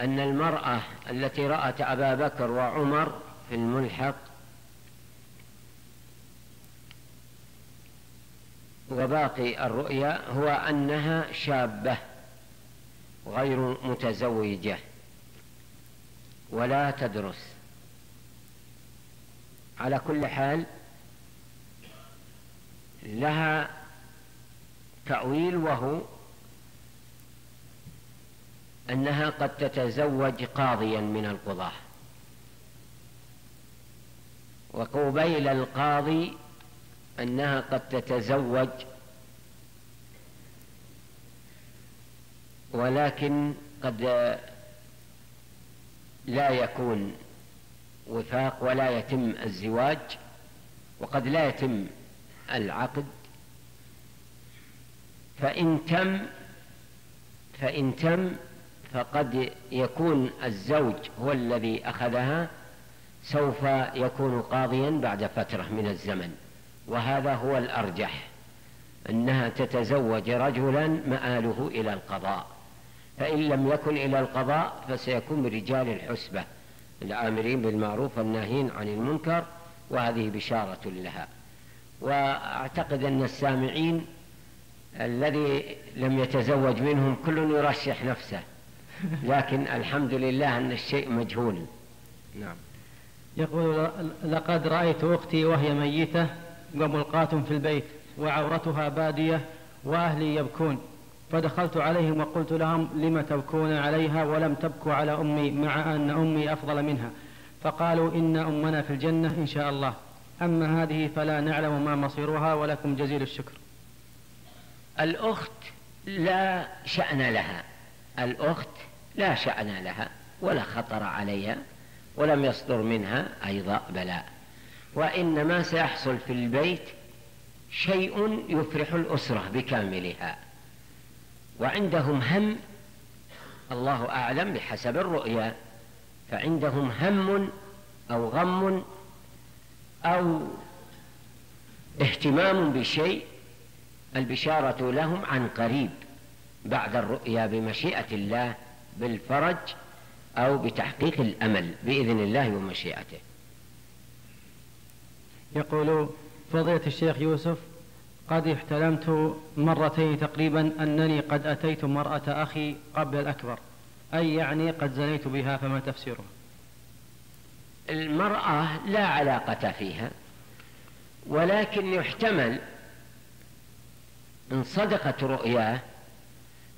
أن المرأة التي رأت أبا بكر وعمر في الملحق وباقي الرؤيا هو أنها شابة غير متزوجة ولا تدرس. على كل حال لها تأويل وهو أنها قد تتزوج قاضيا من القضاة. وقبيل القاضي أنها قد تتزوج ولكن قد لا يكون وفاق ولا يتم الزواج وقد لا يتم العقد. فإن تم فإن تم فقد يكون الزوج هو الذي أخذها سوف يكون قاضيا بعد فترة من الزمن. وهذا هو الأرجح أنها تتزوج رجلا مآله إلى القضاء. فإن لم يكن إلى القضاء فسيكون برجال الحسبة الآمرين بالمعروف والناهين عن المنكر وهذه بشارة لها. وأعتقد أن السامعين الذي لم يتزوج منهم كل يرشح نفسه لكن الحمد لله أن الشيء مجهول. نعم. يقول لقد رأيت أختي وهي ميتة وملقاة في البيت وعورتها بادية وأهلي يبكون. فدخلت عليهم وقلت لهم لم تبكون عليها ولم تبكوا على أمي مع أن أمي أفضل منها. فقالوا إن أمنا في الجنة إن شاء الله. أما هذه فلا نعلم ما مصيرها ولكم جزيل الشكر. الأخت لا شأن لها. الأخت لا شأن لها ولا خطر عليها ولم يصدر منها أيضا بلاء. وإنما سيحصل في البيت شيء يفرح الأسرة بكاملها. وعندهم هم الله أعلم بحسب الرؤيا فعندهم هم أو غم أو اهتمام بشيء البشارة لهم عن قريب بعد الرؤيا بمشيئة الله بالفرج أو بتحقيق الأمل بإذن الله ومشيئته. يقول فضيلة الشيخ يوسف قد احتلمت مرتين تقريبا أنني قد أتيت مرأة أخي قبل الأكبر. أي يعني قد زنيت بها فما تفسيره؟ المرأة لا علاقة فيها ولكن يحتمل إن صدقت رؤياه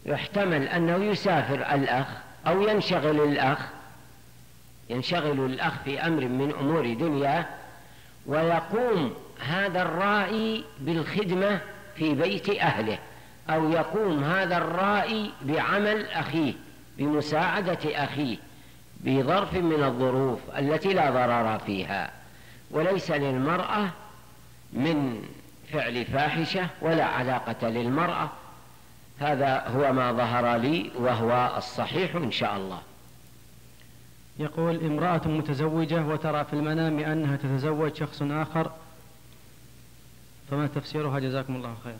يحتمل أنه يسافر الأخ أو ينشغل الأخ ينشغل الأخ في أمر من أمور دنياه ويقوم هذا الرائي بالخدمة في بيت أهله أو يقوم هذا الرائي بعمل أخيه بمساعدة أخيه بظرف من الظروف التي لا ضرر فيها. وليس للمرأة من فعل فاحشة ولا علاقة للمرأة. هذا هو ما ظهر لي وهو الصحيح إن شاء الله. يقول امرأة متزوجة وترى في المنام أنها تتزوج شخص آخر. فما تفسيرها؟ جزاكم الله خيرا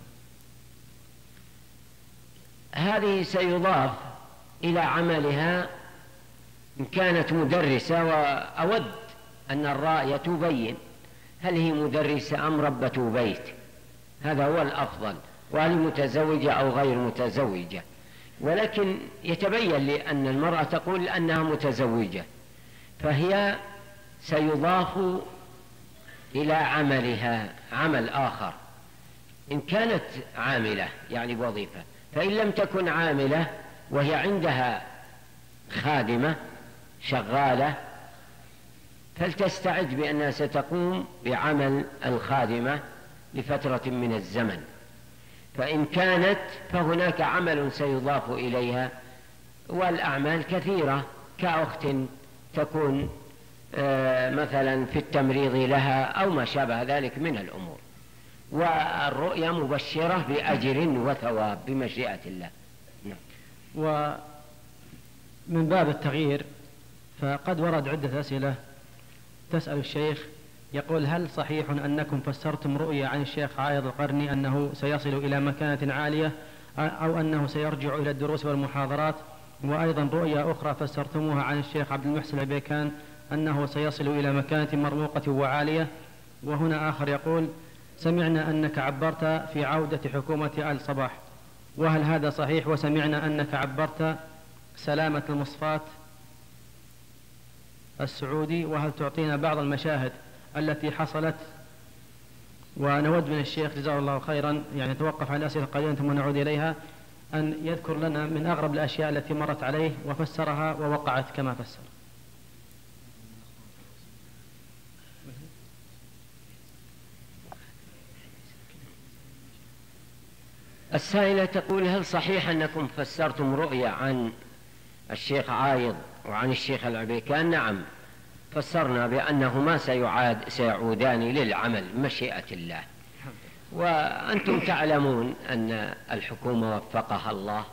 هذه سيضاف إلى عملها إن كانت مدرسة وأود أن الراية تبين. هل هي مدرسة أم ربة بيت؟ هذا هو الأفضل. وهل متزوجة أو غير متزوجة؟ ولكن يتبين لي أن المرأة تقول أنها متزوجة. فهي سيضاف إلى عملها عمل آخر. إن كانت عاملة يعني بوظيفة فإن لم تكن عاملة وهي عندها خادمة شغالة فلتستعد بأنها ستقوم بعمل الخادمة لفترة من الزمن. فإن كانت فهناك عمل سيضاف إليها والأعمال كثيرة كأخت تكون آه، مثلا في التمريض لها أو ما شابه ذلك من الأمور. والرؤيا مبشرة بأجر وثواب بمشيئة الله. نعم. ومن باب التغيير فقد ورد عدة أسئلة. تسأل الشيخ يقول هل صحيح أنكم فسرتم رؤيا عن الشيخ عايض القرني أنه سيصل إلى مكانة عالية أو أنه سيرجع إلى الدروس والمحاضرات وأيضا رؤيا أخرى فسرتموها عن الشيخ عبد المحسن العبيكان أنه سيصل إلى مكانة مرموقة وعالية وهنا آخر يقول سمعنا أنك عبرت في عودة حكومة آل صباح وهل هذا صحيح؟ وسمعنا أنك عبرت سلامة المصفات السعودي وهل تعطينا بعض المشاهد التي حصلت؟ ونود من الشيخ جزاه الله خيرا يعني توقف على الأسئلة قليلا ثم نعود إليها. أن يذكر لنا من أغرب الأشياء التي مرت عليه وفسرها ووقعت كما فسر. السائلة تقول هل صحيح أنكم فسرتم رؤيا عن الشيخ عايض وعن الشيخ العبيكان نعم فسرنا بأنهما سيعاد سيعودان للعمل مشيئة الله. وأنتم تعلمون أن الحكومة وفقها الله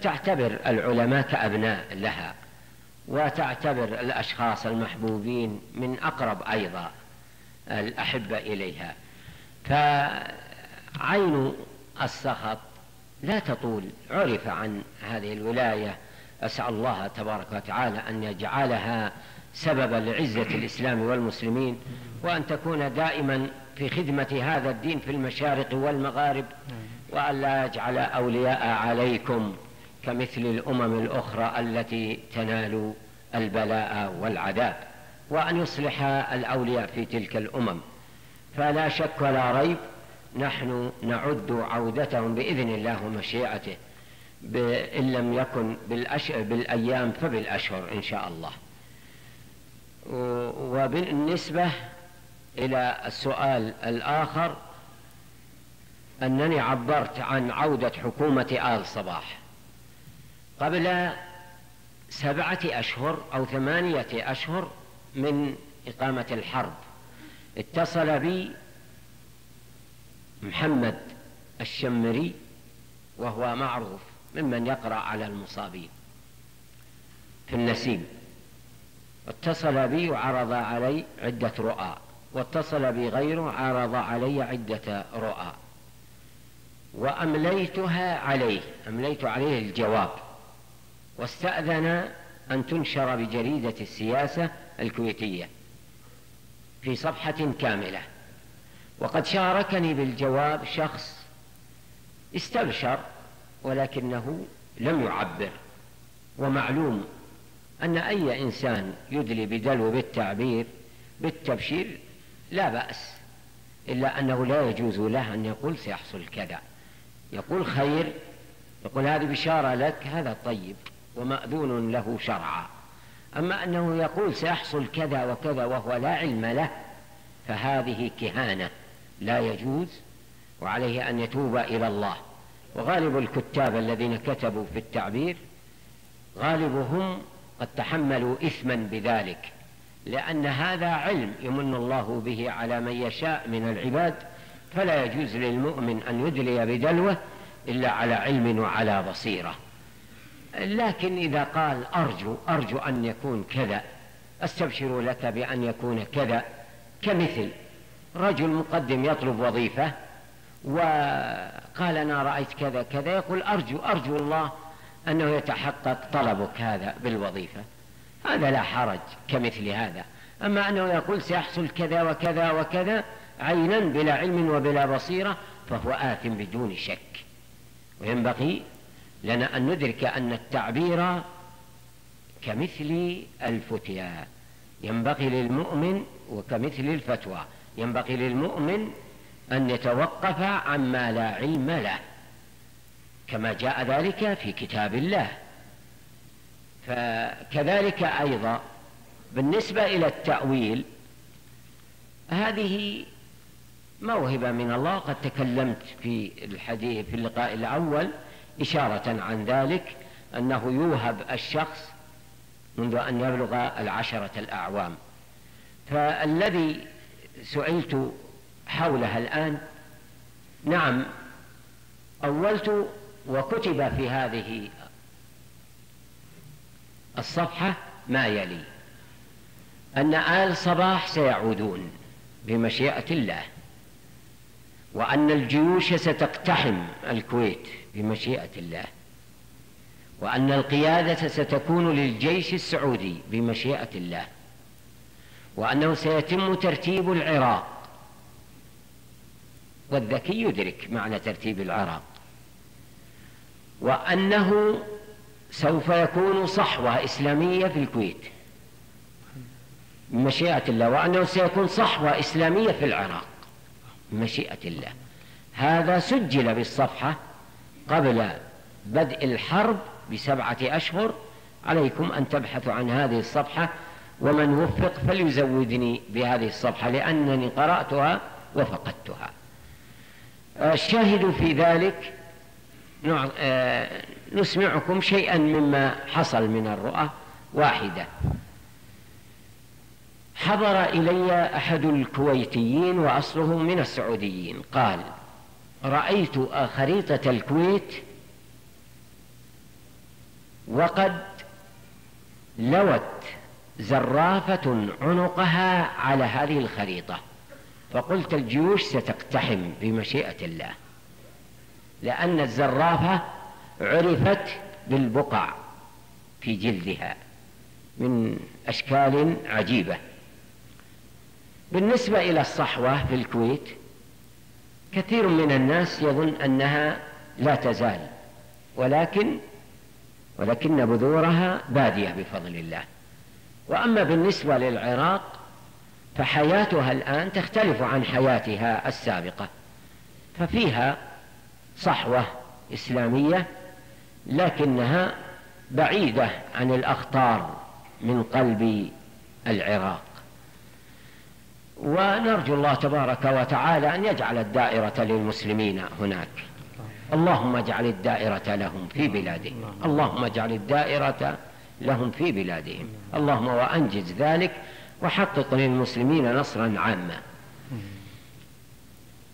تعتبر العلماء كأبناء لها وتعتبر الأشخاص المحبوبين من أقرب أيضا الأحبة إليها. فعين السخط لا تطول عرف عن هذه الولاية. أسأل الله تبارك وتعالى أن يجعلها سببا لعزة الإسلام والمسلمين وأن تكون دائما في خدمة هذا الدين في المشارق والمغارب وأن لا يجعل أولياء عليكم كمثل الأمم الأخرى التي تنال البلاء والعذاب وأن يصلح الأولياء في تلك الأمم. فلا شك ولا ريب نحن نعد عودتهم بإذن الله ومشيئته إن لم يكن بالأيام فبالأشهر إن شاء الله. وبالنسبة إلى السؤال الآخر أنني عبرت عن عودة حكومة آل صباح. قبل سبعة أشهر أو ثمانية أشهر من إقامة الحرب اتصل بي محمد الشمري وهو معروف ممن يقرأ على المصابين في النسيم. اتصل بي وعرض علي عدة رؤى. واتصل بي غيره عرض علي عدة رؤى. وأمليتها عليه أمليت عليه الجواب. واستأذن أن تنشر بجريدة السياسة الكويتية في صفحة كاملة. وقد شاركني بالجواب شخص استبشر ولكنه لم يعبر. ومعلوم أن أي إنسان يدلي بدلو بالتعبير بالتبشير لا بأس إلا أنه لا يجوز له أن يقول سيحصل كذا. يقول خير يقول هذه بشارة لك هذا طيب ومأذون له شرعا. أما أنه يقول سيحصل كذا وكذا وهو لا علم له فهذه كهانة لا يجوز وعليه أن يتوب إلى الله. وغالب الكتاب الذين كتبوا في التعبير غالبهم قد تحملوا إثما بذلك. لأن هذا علم يمن الله به على من يشاء من العباد فلا يجوز للمؤمن أن يدلي بدلوة إلا على علم وعلى بصيرة. لكن إذا قال أرجو أرجو أن يكون كذا أستبشر لك بأن يكون كذا كمثل رجل مقدم يطلب وظيفة وقال أنا رأيت كذا كذا يقول أرجو أرجو الله أنه يتحقق طلبك هذا بالوظيفة. هذا لا حرج كمثل هذا. أما أنه يقول سيحصل كذا وكذا وكذا عينا بلا علم وبلا بصيرة فهو آثم بدون شك. وينبغي لنا أن ندرك أن التعبير كمثل الفتيا. ينبغي للمؤمن وكمثل الفتوى. ينبغي للمؤمن أن يتوقف عما لا علم له. كما جاء ذلك في كتاب الله. فكذلك أيضا بالنسبة إلى التأويل هذه موهبة من الله قد تكلمت في الحديث في اللقاء الأول إشارة عن ذلك أنه يوهب الشخص منذ أن يبلغ العشرة الأعوام. فالذي سئلت حولها الآن نعم أولت وكتب في هذه الصفحة ما يلي. أن آل صباح سيعودون بمشيئة الله. وأن الجيوش ستقتحم الكويت بمشيئة الله. وأن القيادة ستكون للجيش السعودي بمشيئة الله. وأنه سيتم ترتيب العراق. والذكي يدرك معنى ترتيب العراق. وأنه سوف يكون صحوة إسلامية في الكويت. بمشيئة الله وأنه سيكون صحوة إسلامية في العراق. بمشيئة الله. هذا سجل بالصفحة قبل بدء الحرب بسبعة أشهر. عليكم أن تبحثوا عن هذه الصفحة ومن وفق فليزودني بهذه الصفحة لأنني قرأتها وفقدتها. الشاهد في ذلك آه، نسمعكم شيئا مما حصل من الرؤى واحدة. حضر إلي أحد الكويتيين وأصله من السعوديين. قال رأيت خريطة الكويت وقد لوت زرافة عنقها على هذه الخريطة. فقلت الجيوش ستقتحم بمشيئة الله لأن الزرافة عرفت بالبقع في جلدها من أشكال عجيبة. بالنسبة إلى الصحوة في الكويت كثير من الناس يظن أنها لا تزال ولكن ولكن بذورها بادية بفضل الله. وأما بالنسبة للعراق فحياتها الآن تختلف عن حياتها السابقة. ففيها صحوة إسلامية لكنها بعيدة عن الأخطار من قلب العراق. ونرجو الله تبارك وتعالى أن يجعل الدائرة للمسلمين هناك. اللهم اجعل الدائرة لهم في بلادهم. اللهم اجعل الدائرة لهم في بلادهم. اللهم وأنجز ذلك وحقق للمسلمين نصرا عاما.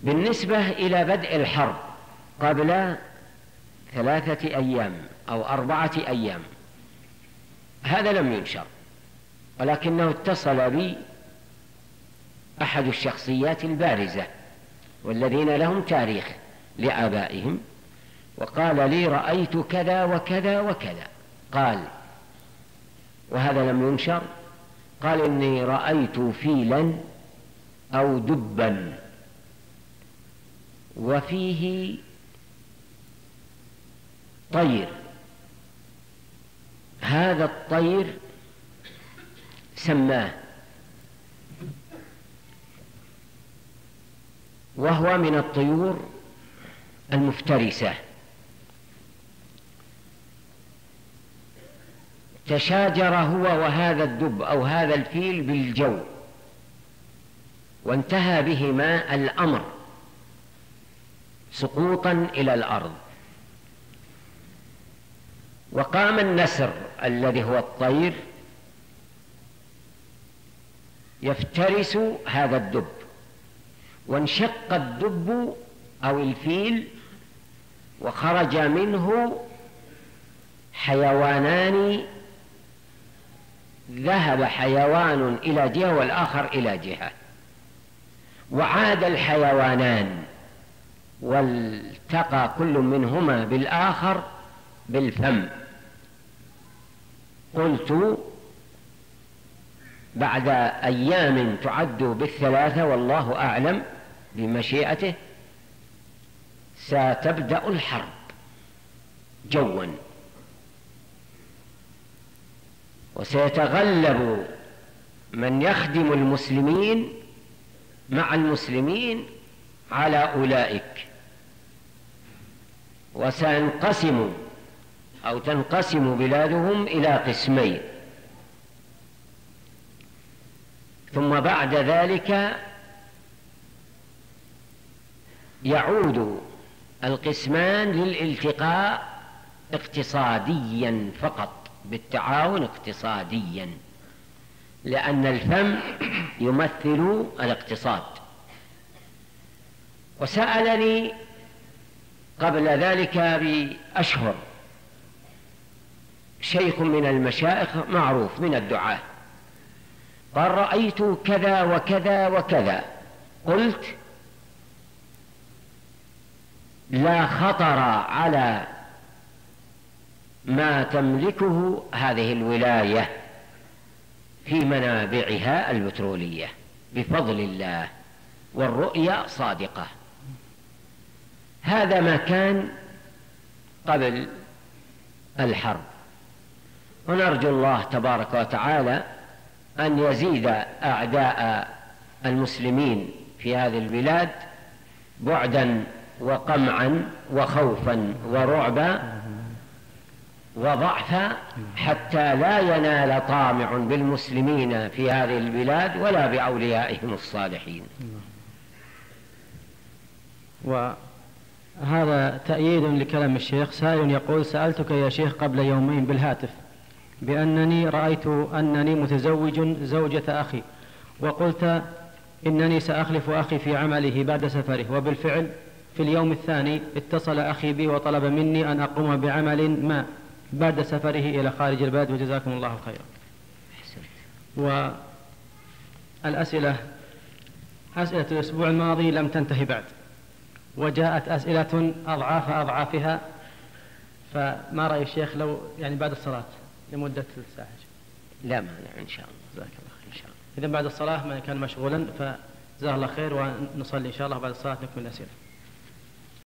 بالنسبة إلى بدء الحرب قبل ثلاثة أيام أو أربعة أيام. هذا لم ينشر ولكنه اتصل بي أحد الشخصيات البارزة والذين لهم تاريخ لآبائهم وقال لي رأيت كذا وكذا وكذا قال وهذا لم ينشر قال إني رأيت فيلا أو دبا وفيه طير هذا الطير سماه وهو من الطيور المفترسة. تشاجر هو وهذا الدب أو هذا الفيل بالجو وانتهى بهما الأمر سقوطا إلى الأرض. وقام النسر الذي هو الطير يفترس هذا الدب. وانشق الدب أو الفيل وخرج منه حيوانان. ذهب حيوان إلى جهة والآخر إلى جهة. وعاد الحيوانان. والتقى كل منهما بالآخر. بالفم. قلت بعد أيام تعد بالثلاثة والله أعلم بمشيئته ستبدأ الحرب جوا. وسيتغلب من يخدم المسلمين مع المسلمين على أولئك. وسينقسم أو تنقسم بلادهم إلى قسمين. ثم بعد ذلك يعود القسمان للالتقاء اقتصاديا فقط بالتعاون اقتصاديا لأن الفم يمثل الاقتصاد. وسألني قبل ذلك بأشهر شيخ من المشايخ معروف من الدعاة. قال رأيت كذا وكذا وكذا. قلت لا خطر على ما تملكه هذه الولاية في منابعها البترولية بفضل الله والرؤيا صادقة. هذا ما كان قبل الحرب. ونرجو الله تبارك وتعالى أن يزيد أعداء المسلمين في هذه البلاد بعدا وقمعا وخوفا ورعبا وضعفا حتى لا ينال طامع بالمسلمين في هذه البلاد ولا بأوليائهم الصالحين. وهذا تأييد لكلام الشيخ. سائل يقول سألتك يا شيخ قبل يومين بالهاتف. بأنني رأيت أنني متزوج زوجة أخي وقلت إنني سأخلف أخي في عمله بعد سفره. وبالفعل في اليوم الثاني اتصل أخي بي وطلب مني أن أقوم بعمل ما بعد سفره إلى خارج البلد وجزاكم الله خيرا. والأسئلة أسئلة الأسبوع الماضي لم تنتهي بعد وجاءت أسئلة أضعاف أضعافها. فما رأي الشيخ لو يعني بعد الصلاة؟ لمدة ثلث ساعة. لا مانع إن شاء الله. جزاك الله خير إن شاء الله. إذا بعد الصلاة ما كان مشغولا فجزاه الله خير ونصلي إن شاء الله بعد الصلاة نكمل الأسئلة